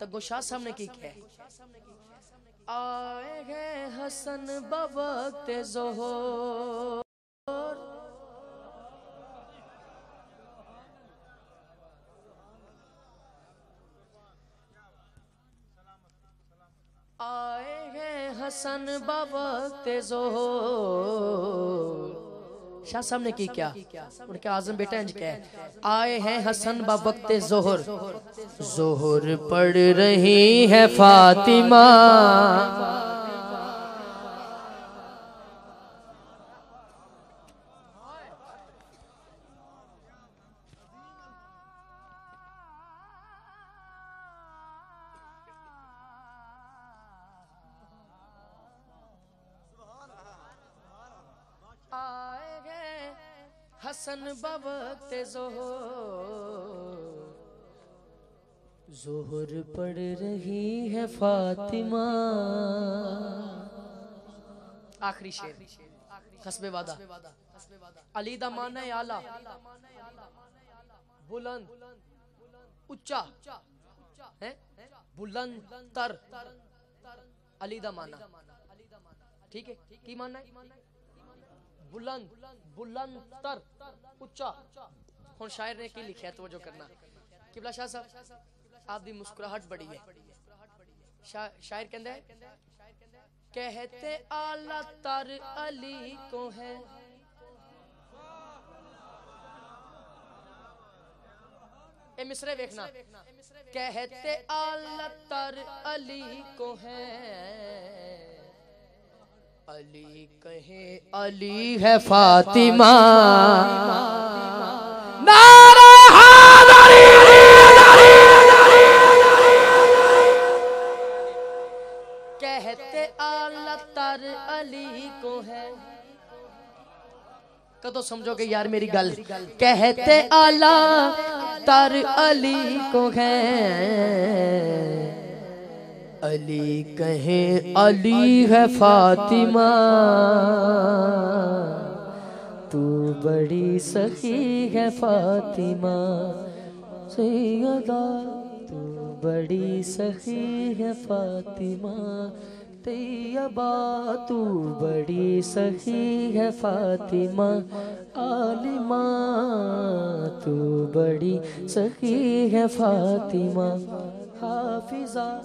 ਤੱਗੋ ਸ਼ਾਹ ਸਾਹਿਬ ਨੇ ਕੀ ਕਿਹਾ ਆਏ ਗਏ ਹਸਨ ਬਵਕਤ ਜ਼ੋਹਰ आए हैं हसन बवक्त जोहर शाह साहब ने की क्या? उनके आज़म बेटा इंज क्या आए हैं हसन बवक्त जोहर जोहर पढ़ रही है फातिमा। हसन बवक्त जोहर। जोहर पढ़ रही है फातिमा। आखिरी शेर। हसबे वादा। अली दा माना है आला। बुलंद। उच्चा। है? बुलंद तर। अली दा माना। ठीक है? की माना है? बुलंद बुलंद तर, उच्चा। हूँ शायर ने की लिखा है तवज्जो करना। किबला शाह साहब आप दी मुस्कुराहट बड़ी है। शायर कहते हैं, कहते आला तर अली को है? मिसरे देखना कहते आला तर अली को है? अली कहे अली है फातिमा। नारा कहते आला तर अली को है। कदों समझोगे यार मेरी गल? कहते आला तर अली को है। अली कहे, अली है फातिमा। तू बड़ी सखी है फातिमा। सैयदा तू बड़ी सखी है फातिमा। तैयबा, तू बड़ी सखी है फातिमा। आलिमा, तू बड़ी सखी है फातिमा। हाफिजा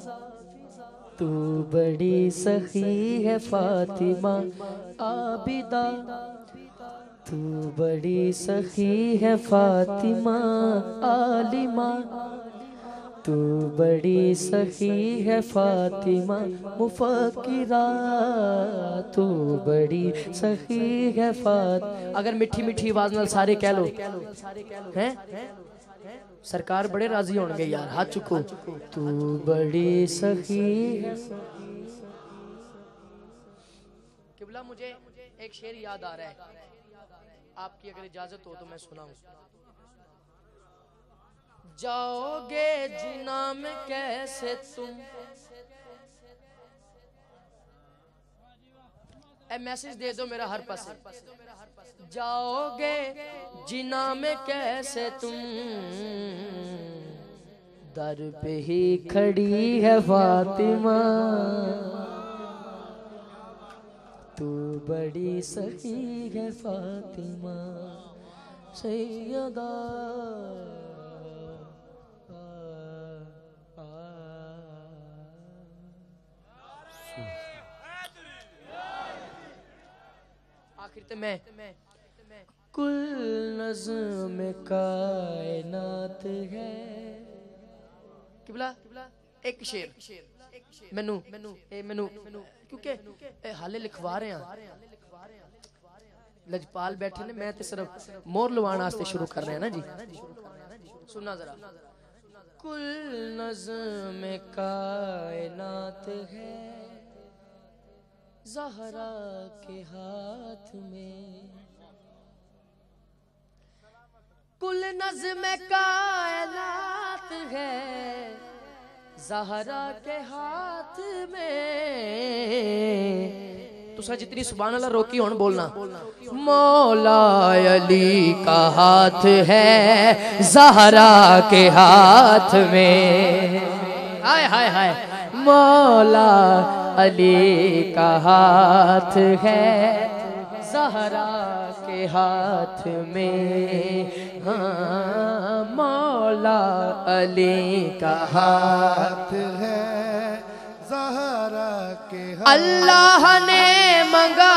तू बड़ी सखी है फातिमा, आबिदा। तू बड़ी सखी है फातिमा, आलिमा। तू बड़ी सखी है फातिमा, मुफकिरा। तू बड़ी सखी है फात अगर मिठी मिठी आवाज़ नाल सारे कह लो। हैं? सरकार बड़े राज़ी होंगे यार हाथ चुको। तू बड़ी सखी है। किबला मुझे एक शेर याद आ रहा है। आपकी अगर इजाज़त हो तो मैं सुनाऊं। जाओगे जिना में कैसे तुम? मैसेज दे दो मेरा हर पास। जाओगे जिना में कैसे तुम? दर पे ही खड़ी है फातिमा। तू बड़ी सखी है फातिमा। सैयदा आखिर ते मैं कुल नज़म कायनात है किबला एक शेर ਮੈਨੂੰ ਇਹ ਮੈਨੂੰ ਕਿਉਂਕਿ ਇਹ ਹਾਲੇ ਲਿਖਵਾ ਰਹੇ ਆ ਲਜਪਾਲ ਬੈਠੇ ਨੇ ਮੈਂ ਤੇ ਸਿਰਫ ਮੋਹਰ ਲਵਾਉਣ ਵਾਸਤੇ ਸ਼ੁਰੂ ਕਰ ਰਹੇ ਆ ਨਾ ਜੀ ਸੁਣਨਾ ਜ਼ਰਾ ਕੁਲ ਨਜ਼ਮ ਕਾਇਨਾਤ ਹੈ जहरा के हाथ में। कुल नज्म कायनात है, जहरा के हाथ में। तो तुसा जितनी सुबह अल्लाह रोकी होन बोलना। मौला अली का हाथ है, जहरा के हाथ में। हाय हाय हाय। मौला अली का हाथ है। जहरा के हाथ में। हाँ मौला अली का हाथ है। जहरा के अल्लाह ने मंगा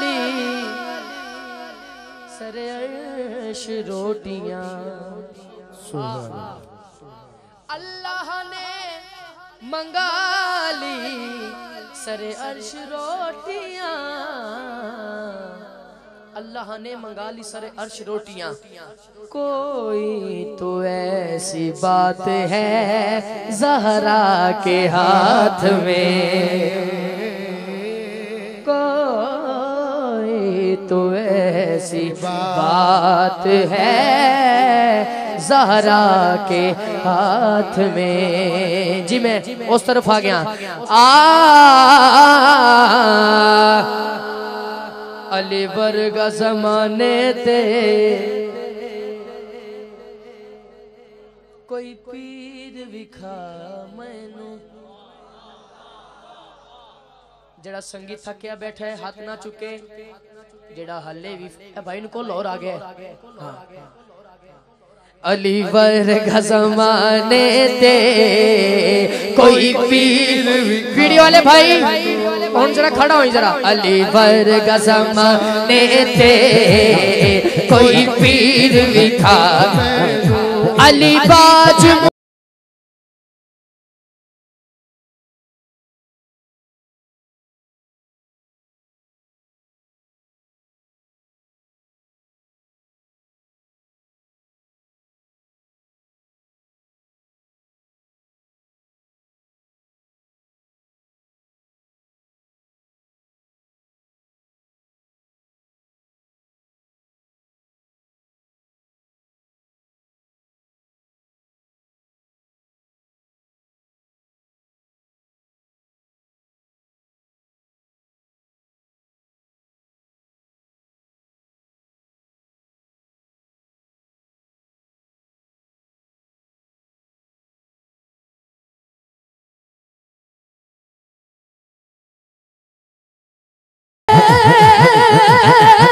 ली सरे रोटियाँ। अल्लाह ने मंगा ली सरे अर्श रोटियाँ। अल्लाह ने मंगाली सरे अर्श रोटियाँ। कोई तो ऐसी बात है जहरा के हाथ में। तो ऐसी बात है, जहरा के हाथ में। जी, मैं उस तरफ़ आ गया। आ अलीवर का जमाने ते कोई पीर विखा मैनू। जरा संगीत थकिया बैठा है, हाथ ना चुके। जेड़ा हल्ले भी भाई इनको लाहौर आ गया हाँ, हाँ। अली वर जमाने दे कोई पीर पीढ़ी वाले भाई कौन जरा खड़ा हो जरा। अली वर जमाने दे कोई पीर भी विखा अली बाज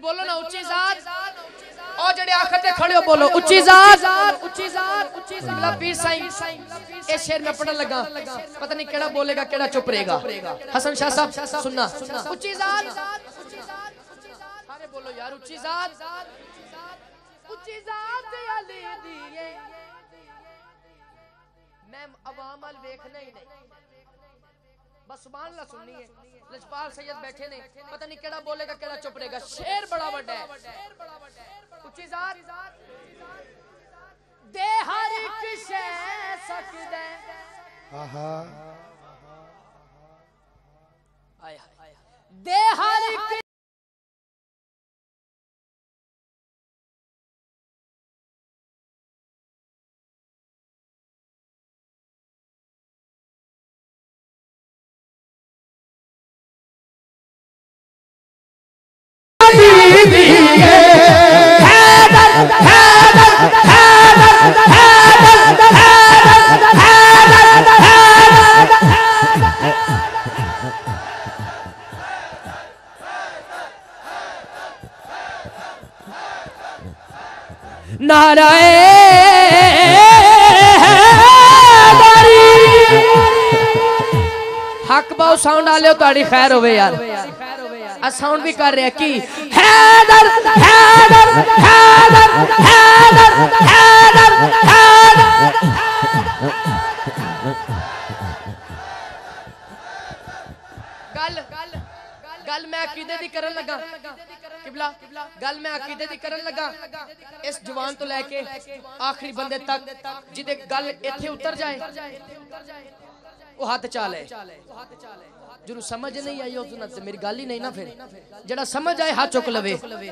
बोलो ना उच्ची जात। और जड़े आखिर ते खड़े हो बोलो उच्ची जात उच्ची जात उच्ची जात। मतलब पीर साईं ये शेर में पढ़ने लगा। पता नहीं केड़ा बोलेगा केड़ा चुप रहेगा। हसन शाह साहब सुनना। उच्ची जात सारे बोलो यार उच्ची जात। उच्ची जात अली दिए मैं अवाम अल देखना ही नहीं। बस सुबह ला सुननी है। लजपाल सैयद बैठे ने पता नहीं केड़ा बोलेगा केड़ा चुप रहेगा। शेर बड़ा बड़ा है। उची जात। दे हर एक शे सकदे। आहा। आय हाय। दे हर एक नारा हक बहु साउंड आ लो तो ताड़ी खैर होवे यार। साउंड भी कर रहा की हैदर हैदर हैदर हैदर हैदर गल गल गल मैं किदे दी करन लगा? ਕਿਬਲਾ ਗੱਲ ਮੈਂ ਅਕੀਦੇ ਦੀ ਕਰਨ ਲੱਗਾ ਇਸ ਜਵਾਨ ਤੋਂ ਲੈ ਕੇ ਆਖਰੀ ਬੰਦੇ ਤੱਕ ਜਿਹਦੇ ਗੱਲ ਇੱਥੇ ਉਤਰ ਜਾਏ ਉਹ ਹੱਥ ਚਾ ਲੈ ਜਿਹਨੂੰ ਸਮਝ ਨਹੀਂ ਆਈ ਉਸ ਨਾਲ ਤੇ ਮੇਰੀ ਗੱਲ ਹੀ ਨਹੀਂ ਨਾ ਫਿਰ ਜਿਹੜਾ ਸਮਝ ਆਏ ਹੱਥ ਚੁੱਕ ਲਵੇ ਤੇਰੇ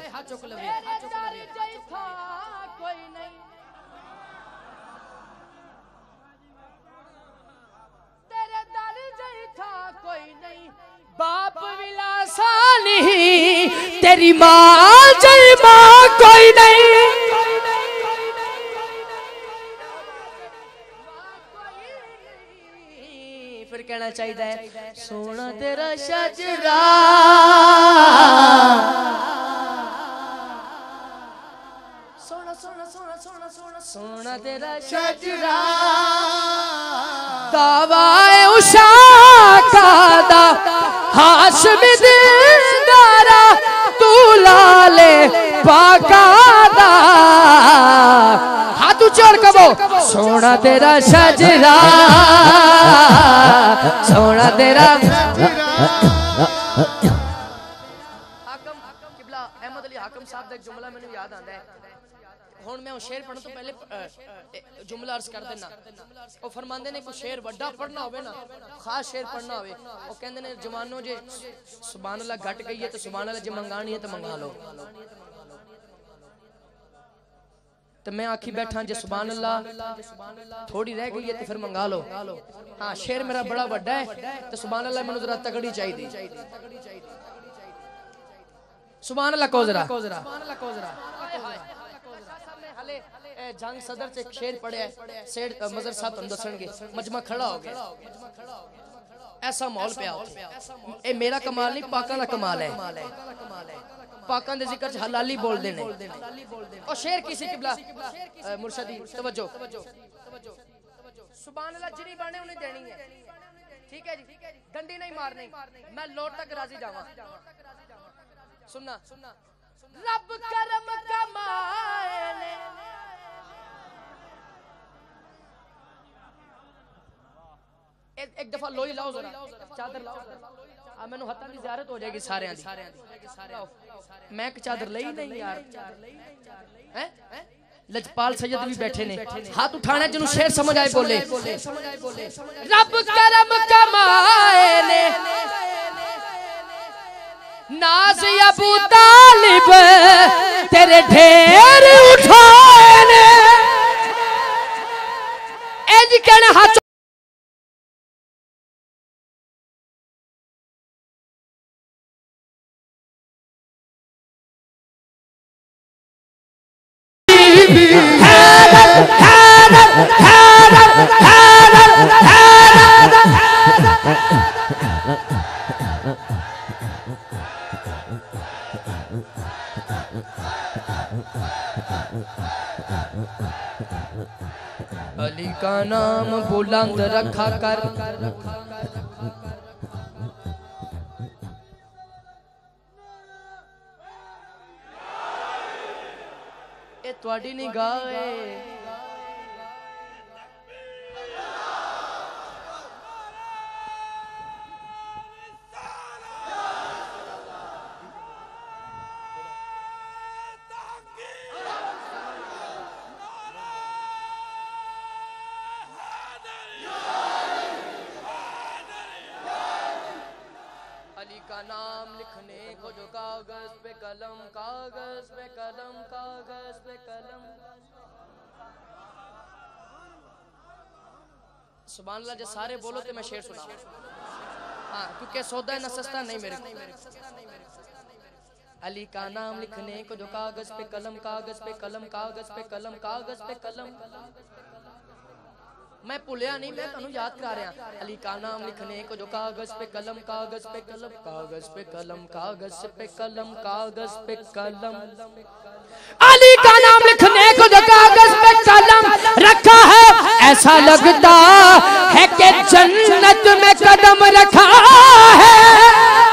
ਦਰ ਜੈਠਾ ਕੋਈ ਨਹੀਂ बाप विलासाली, तेरी माँ जन्मा कोई नहीं। कहना चाहिए, सोना तेरा शजरा। सोना सोना सोना सोना सोना सोना तेरा शजरा। दावा उषा का दा हाशम दिलदारा तू लाले पाकादा हाथ ऊँचे कबो सोना तेरा सजरा सोना तेरा ਹੁਣ ਮੈਂ ਉਹ ਸ਼ੇਰ ਪੜਨ ਤੋਂ ਪਹਿਲੇ ਅ, ਅ, ਜੁਮਲਾ ਅਰਜ਼ ਕਰ ਦਿੰਨਾ ਉਹ ਫਰਮਾਉਂਦੇ ਨੇ ਕੋਈ ਸ਼ੇਰ ਵੱਡਾ ਪੜਨਾ ਹੋਵੇ ਨਾ ਖਾਸ ਸ਼ੇਰ ਪੜਨਾ ਹੋਵੇ ਉਹ ਕਹਿੰਦੇ ਨੇ ਜਵਾਨੋ ਜੇ ਸੁਭਾਨ ਅੱਲਾ ਘਟ ਗਈ ਹੈ ਤੇ ਸੁਭਾਨ ਅੱਲਾ ਜੇ ਮੰਗਾਣੀ ਹੈ ਤੇ ਮੰਗਾ ਲਓ ਤੇ ਮੈਂ ਆਖੀ ਬੈਠਾ ਜੇ ਸੁਭਾਨ ਅੱਲਾ ਥੋੜੀ ਰਹਿ ਗਈ ਹੈ ਤੇ ਫਿਰ ਮੰਗਾ ਲਓ ਹਾਂ ਸ਼ੇਰ ਮੇਰਾ ਬੜਾ ਵੱਡਾ ਹੈ ਤੇ ਸੁਭਾਨ ਅੱਲਾ ਮੈਨੂੰ ਜ਼ਰਾ ਤਗੜੀ ਚਾਹੀਦੀ ਸੁਭਾਨ ਅੱਲਾ ਕੋ ਜ਼ਰਾ हाले जंग सदर से शेर पड़े शेर मजर साहब तुम दसणगे मजमा खड़ा हो गया। ऐसा माहौल पे ए, मेरा कमाल नहीं, पाका का कमाल है। पाका के ज़िक्र च, हलाली बोलदे ने और शेर किसी किबला मुर्शदी, तवज्जो। सुभान अल्लाह जिनी बाने उन्हें देनी है। ठीक है जी? डंडी नहीं मारनी। मैं लौट तक राज़ी जावा। सुनना सुनना। रब करम कमाए ले एक, एक दफ़ा लोई लाओ जरा चादर लाओ। आ मेनू हत्ता की जियारत हो जाएगी सारे दी। सारे दी मैं एक चादर लई नहीं यार। हैं? लजपाल सैयद भी बैठे ने। हाथ उठाने जिन्होंने शेर समझ आए बोले। रब करम कमाए ने नाज अबू तालिब तेरे ढेर उठाए एज कहना अली का नाम बुलंद रखा कर। ये थोड़ी निगाह कलम कागज़ पे कलम कागज़ पे कलम। सुभान अल्लाह जो सारे बोलो तो मैं शेर सुना हाँ क्योंकि सौदा न सस्ता नहीं मेरे अली का नाम लिखने को जो कागज़ पे कलम कागज़ पे कलम कागज़ पे कलम कागज़ पे कलम। मैं भुलिया नहीं, मैं तुम याद करा रहा। अली का नाम लिखने को जो कागज़ पे कलम, कागज़ पे कलम, कागज़ पे कलम, कागज़ पे कलम, कागज़ पे कलम। अली का नाम लिखने को जो कागज़ पे कलम रखा है, ऐसा लगता है कि जन्नत में कदम रखा है।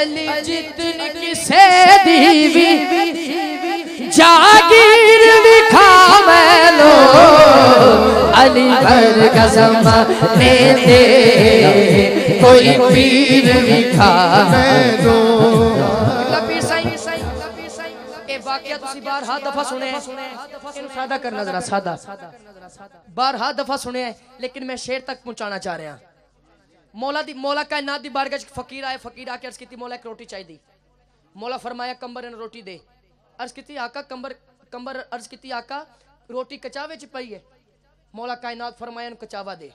अली जितन किसे दीवी जागीर दिखा मैलो अली भर कसम ने दे कोई पीर दिखा मैलो बारहा दफ़ा सुने दफ़ा सुने लेकिन मैं शेर तक पहुंचाना चाह रहा हूँ। मौला दी मौला कायनात दी बारगाह फकीर आए, फकीर आके अर्ज़ की मौला एक रोटी चाहिए मौला फरमाया, कंबर ने रोटी दे। अर्ज़ की आका, कंबर कंबर अर्ज़ की आका, रोटी कचावे च पई है मौला कायनात फरमाया कचावा दे।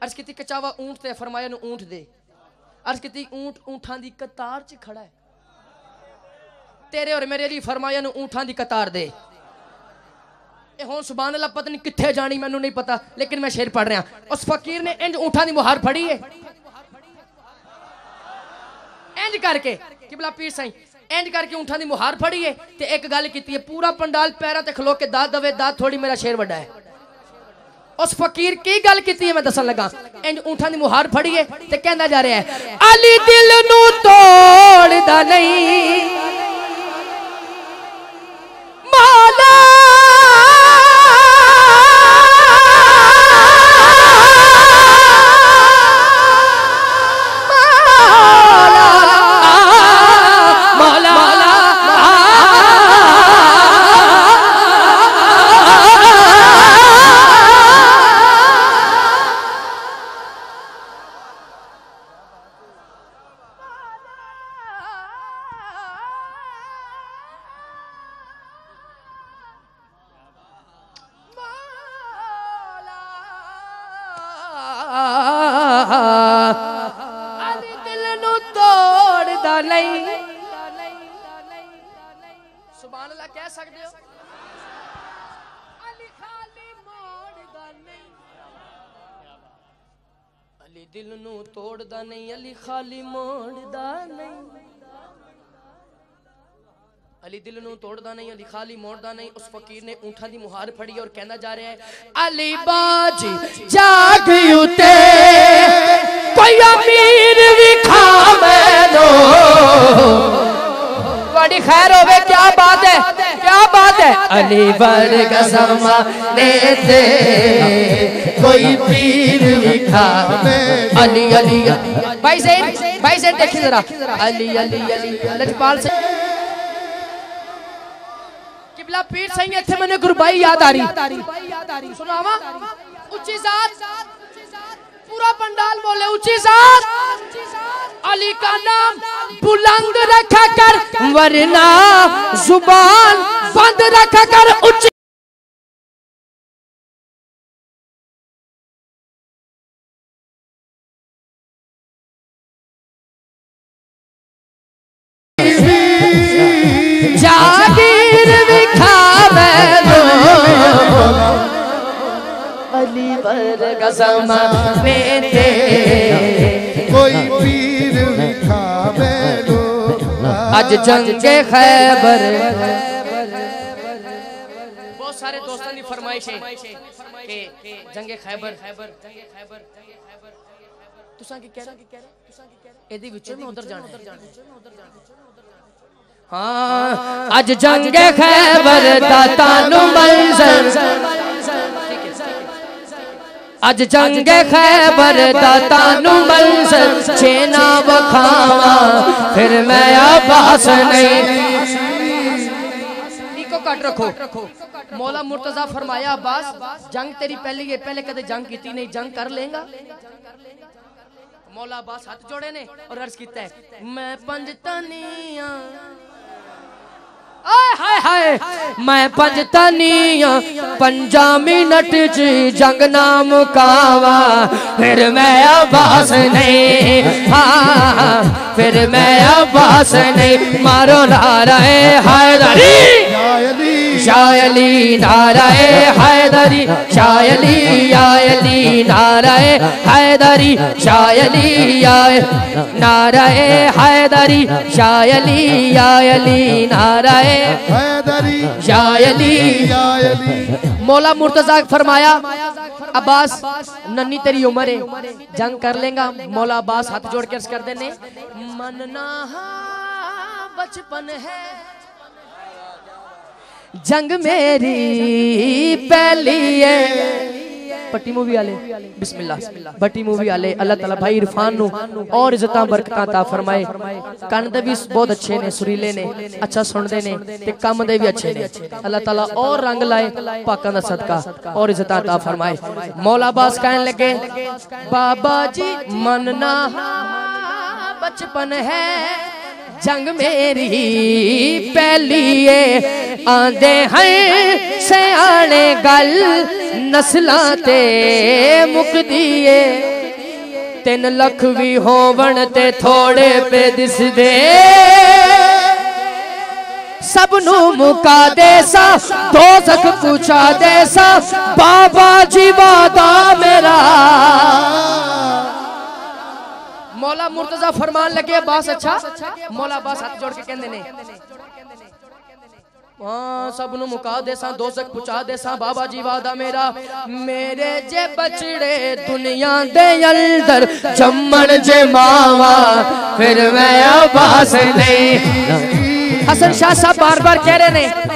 अर्ज़ की कचावा ऊँट ते, फरमाया ऊँट दे। अर्ज़ की ऊँट ऊंठां दी कतार च खड़ा है तेरे और मेरे लिए फरमाया ऊंठां दी कतार दे। ਇਹ ਹੁਣ ਸੁਭਾਨ ਅੱਲਾ ਪਤਾ ਨਹੀਂ ਕਿੱਥੇ ਜਾਣੀ, ਮੈਨੂੰ ਨਹੀਂ ਪਤਾ, ਲੇਕਿਨ ਮੈਂ ਸ਼ੇਰ ਪੜ ਰਿਹਾ। ਉਸ ਫਕੀਰ ਨੇ ਇੰਜ ਊਠਾਂ ਦੀ ਮੁਹਾਰ ਫੜੀ ਏ। ਇੰਜ ਕਰਕੇ ਕਿਬਲਾ ਪੀਰ ਸਾਈਂ, ਇੰਜ ਕਰਕੇ ਊਠਾਂ ਦੀ ਮੁਹਾਰ ਫੜੀ ਏ ਤੇ ਇੱਕ ਗੱਲ ਕੀਤੀ ਏ, ਪੂਰਾ ਪੰਡਾਲ ਪੈਰਾਂ ਤੇ ਖਲੋ ਕੇ ਦਾਦ ਦਵੇ ਦਾਦ ਥੋੜੀ ਮੇਰਾ ਸ਼ੇਰ ਵੱਡਾ ਹੈ ਉਸ ਫਕੀਰ ਕੀ ਗੱਲ ਕੀਤੀ ਹੈ ਮੈਂ ਦੱਸਣ ਲੱਗਾ, ਇੰਜ ਊਠਾਂ ਦੀ ਮੁਹਾਰ ਫੜੀਏ ਤੇ ਕਹਿੰਦਾ ਜਾ ਰਿਹਾ ਹੈ ਅਲੀ ਦਿਲ ਨੂੰ ਤੋੜਦਾ ਨਹੀਂ। ਖਾਲੀ ਮੋੜਦਾ ਨਹੀਂ ਅਲੀ ਦਿਲ ਨੂੰ ਤੋੜਦਾ ਨਹੀਂ ਅਲੀ ਖਾਲੀ ਮੋੜਦਾ ਨਹੀਂ ਉਸ ਫਕੀਰ ਨੇ ਊਂਠਾਂ ਦੀ ਮੁਹਾਰ ਫੜੀ ਔਰ ਕਹਿੰਦਾ ਜਾ ਰਿਹਾ ਹੈ ਅਲੀ ਬਾਜ ਜਾਗ ਉਤੇ ਕੋਈ ਅਮੀਰ ਵਿਖਾ ਮੈਨੂੰ बड़ी खैर होवे क्या बात है क्या बात है अली वर्ग समाने थे कोई पीर लिखा अली अली भाई से भाई से देखिए जरा। अली अली अली लजपाल से किबला पीर सही है थे मैंने गुरबाई याद आ रही। सुनावा ऊँची जात। पूरा पंडाल बोले ऊँची जात। अली का नाम बुलंद रखा कर, वरना ज़ुबान बंद रखा कर ऊँची अली पर कसम मेरे कोई पीर खावे आज खैबर। बहुत सारे दोस्तों की फरमाइश है कि जंग खैबर। खैबर जंग खैबर तुसा की कह रहे एदी विच में उधर जाना हाँ। आज जंग खैबर दा तानु मंजर। अज जंग खैबर दातानु मंसर छेना बखावा फिर मैं आबास नहीं। मौला मुर्तजा फरमाया अब्बास जंग तेरी पहले जंग की मौला अब्बास हाथ जोड़े ने मैं पंजतनिया मैं पंजतनिया पंजा मिनट जी, जंग नाम कावा। फिर मैं अब्बास नहीं हाँ। फिर मैं अब्बास नहीं, मारो ला रहे हाय शायली नाराय हैदरी शायली आयली नाराय हैदरी शायली आय नाराय हैदरी शायली आयली नाराय हैदरी शायली मौला मुर्तजा फरमाया अब्बास नन्नी तेरी उम्र है जंग कर लेगा। मौला अब्बास हाथ जोड़ के कर देने मनना बचपन है जंग मेरी पहली है। पट्टी मूवी वाले बिस्मिल्लाह। बट्टी मूवी वाले अल्लाह ताला भाई इरफान नु और इज़्ज़त बरकत अता फरमाए। कान दे भी बहुत अच्छे ने सुरीले ने अच्छा सुनदे ने ते काम दे भी अच्छे ने। अल्लाह ताला और रंग लाए पाका दा सदका और इज़्ज़त अता फरमाए। मौला बास कहन लगे बाबा जी मन ना बचपन है। ਜੰਗ ਮੇਰੀ ਪਹਿਲੀ ਏ ਆਂਦੇ ਹੈ ਸਿਆਣੇ ਗੱਲ ਨਸਲਾਂ ਤੇ ਮੁਕਦੀ ਏ ਤਿੰਨ ਲੱਖ ਵੀ ਹੋਵਣ ਤੇ ਥੋੜੇ ਪੇ ਦਿਸਦੇ। ਸਭ ਨੂੰ ਮੁਕਾ ਦੇ ਸਾ ਦੋਜ਼ਖ ਪੁੱਛਾ ਦੇ ਸਾ ਬਾਬਾ ਜੀ ਵਾਦਾ ਮੇਰਾ। मौला मुर्तजा फरमान लगे अच्छा? बास अच्छा? मौला बास हाथ जोड़ के कहते ने। मुका देसा दोसक पुचा देसा बाबा जी वादा मेरा। मेरे। जे बचड़े दुनिया दे अंदर जम्मन जे मावा फिर मैं आबास नहीं। हसन शाह साहब बार बार कह रहे ने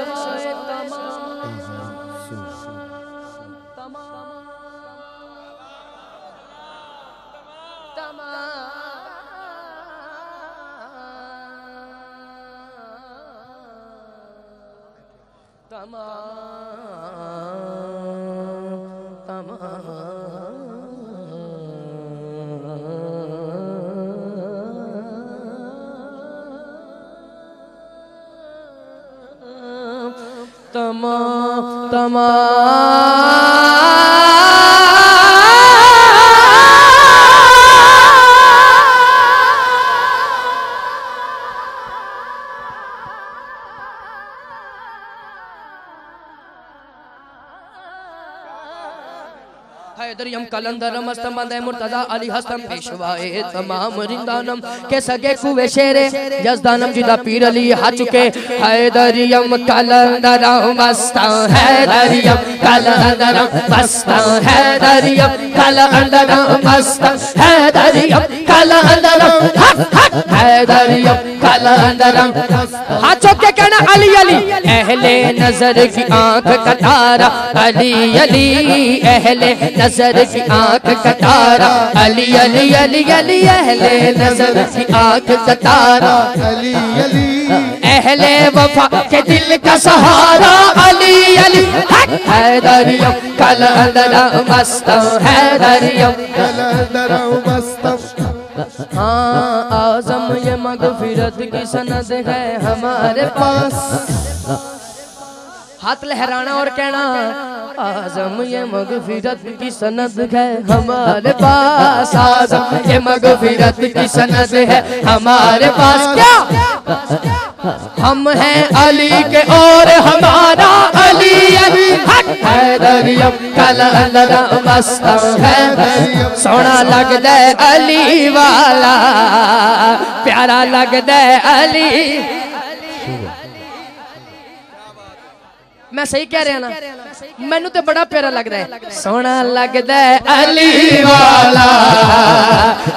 तमा हैदरियम कलंदरम अस्तम बंदे मुर्तजा अली हस्तम पेशवाए तमाम रिंदानम के सगे कुवे शेरे यजदानम जिदा पीर अली हा चुके हैदरियम कलंदरम अस्तम हैदरियम कलंदरम अस्तम हैदरियम कलंदरम अस्तम हैदरियम कलंदरम हक हक हैदरियम कलंदरम हा चुके कहना अली अली। अहले नज़र की आँख का अली अली। अहले नज़र की आँख का तारा अली अली अली अली, अहले नज़र की आँख का तारा अली अली अहले वफा के दिल का सहारा, अली अली, हक हैदरियम कल, अंदरा मस्तम हैदरियम कलंदर मस्तम हाँ आज़म, ये मगफिरत की सनद है हमारे पास। हाथ लहराना और कहना आज़म ये मगफिरत की सनद है हमारे पास आज़म ये मगफिरत की सनद है हमारे पास क्या? हम हैं अली के और हमारा अली है। सोना लगदा है अली वाला प्यारा लगदा है अली। ਮੈਂ ਸਹੀ ਕਹਿ ਰਿਹਾ ਨਾ? ਮੈਨੂੰ ਤੇ ਬੜਾ ਪਿਆਰਾ ਲੱਗਦਾ ਹੈ। ਸੋਹਣਾ ਲੱਗਦਾ ਹੈ ਅਲੀ ਵਾਲਾ।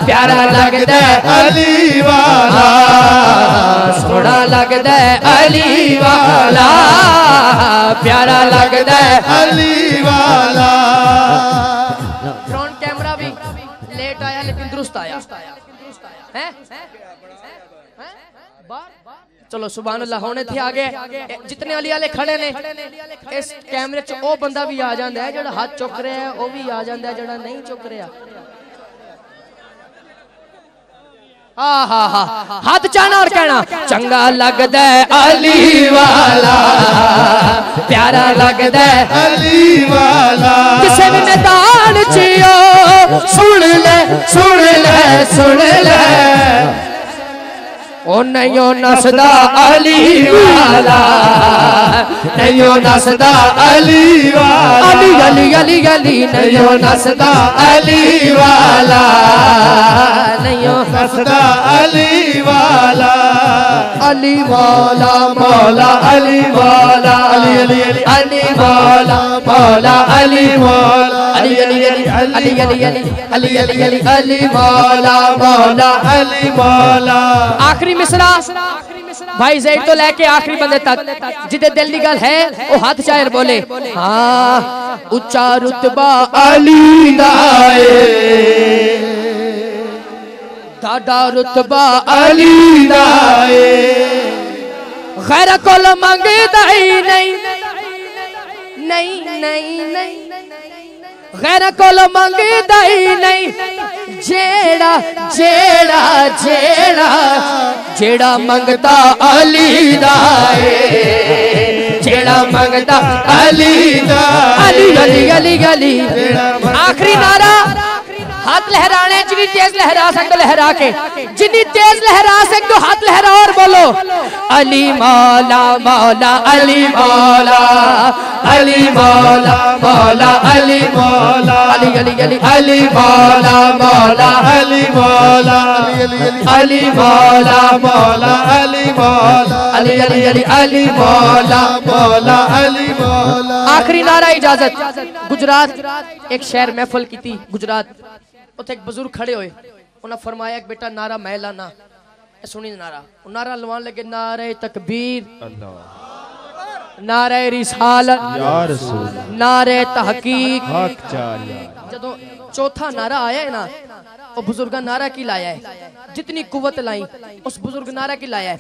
ਪਿਆਰਾ ਲੱਗਦਾ ਹੈ ਅਲੀ ਵਾਲਾ। ਸੋਹਣਾ ਲੱਗਦਾ ਹੈ ਅਲੀ ਵਾਲਾ। ਪਿਆਰਾ ਲੱਗਦਾ ਹੈ ਅਲੀ ਵਾਲਾ। चलो सुबह अल्लाह होने थे आगे। जितने अली वाले खड़े ने इस कैमरे च ओ बंदा भी आ जाता है जेड़ा हाथ चुक रहा है वो भी आ जाता है जेड़ा नहीं चुक रहा। हा हाथ चाना और कहना चंगा लगदा है अली वाला प्यारा लगदा अली वाला। किसे भी मैदान चियो सुन ले सुन ले सुन ले। ओ नहीं नसदा अली वाला। नहीं नसदा अली वाला। अली अली नहीं नसदा अली वाला नहीं ओ हसदा अली वाला अली वाला मौला अली वाला अली अली अली अली वाला मौला अली वाला अली अली अली अली अली अली अली अली अली अली मौला मौला अली मौला आखिरी मिसरा भाई जैन तो लैके आखिरी बंदे तक जिदे दिल की गल है वो हाथ शायर बोले हाँ उच्चा रुतबा अली दादा रुतबा अली खैर को मंगदा ही नहीं नहीं नहीं नहीं गैर कोल मंगदा ही नहीं। जेड़ा जेड़ा जेड़ा जेड़ा मंगता अली दाए जेड़ा मंगता अली दा अली अली अली अली। आखिरी नारा। हाथ लहराने जितनी तेज लहरा सकते लहरा के। जितनी तेज लहरा सकते हो हाथ लहरा और बोलो। अली मौला मौला, अली मौला अली मौला मौला, अली मौला, अली अली अली अली मौला मौला, अली मौला अली मौला मौला, अली मौला, अली अली अली अली मौला मौला, अली मौला। आखिरी नारा इजाज़त। गुजरात, एक शहर महफल की थी, गुजरात। एक बुज़ुर्ग खड़े हुए। उन्हें फरमाया एक बेटा नारा मैं लाना। सुनी नारा। नारा लवान लगे नारे तकबीर नारे रिसाल। नारे तहकीक। जो चौथा नारा आया है ना बुज़ुर्ग नारा की लाया है। जितनी कुवत लाई उस बुज़ुर्ग नारा की लाया है।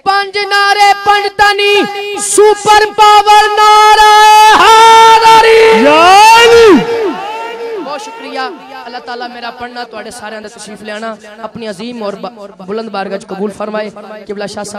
पंज नारे पंज सुपर पावर नारा हारारी बहुत शुक्रिया। अल्लाह ताला मेरा पढ़ना सारे तशरीफ़ लेना, अपनी अजीम और बुलंद बारगज कबूल फरमाए किबला शाह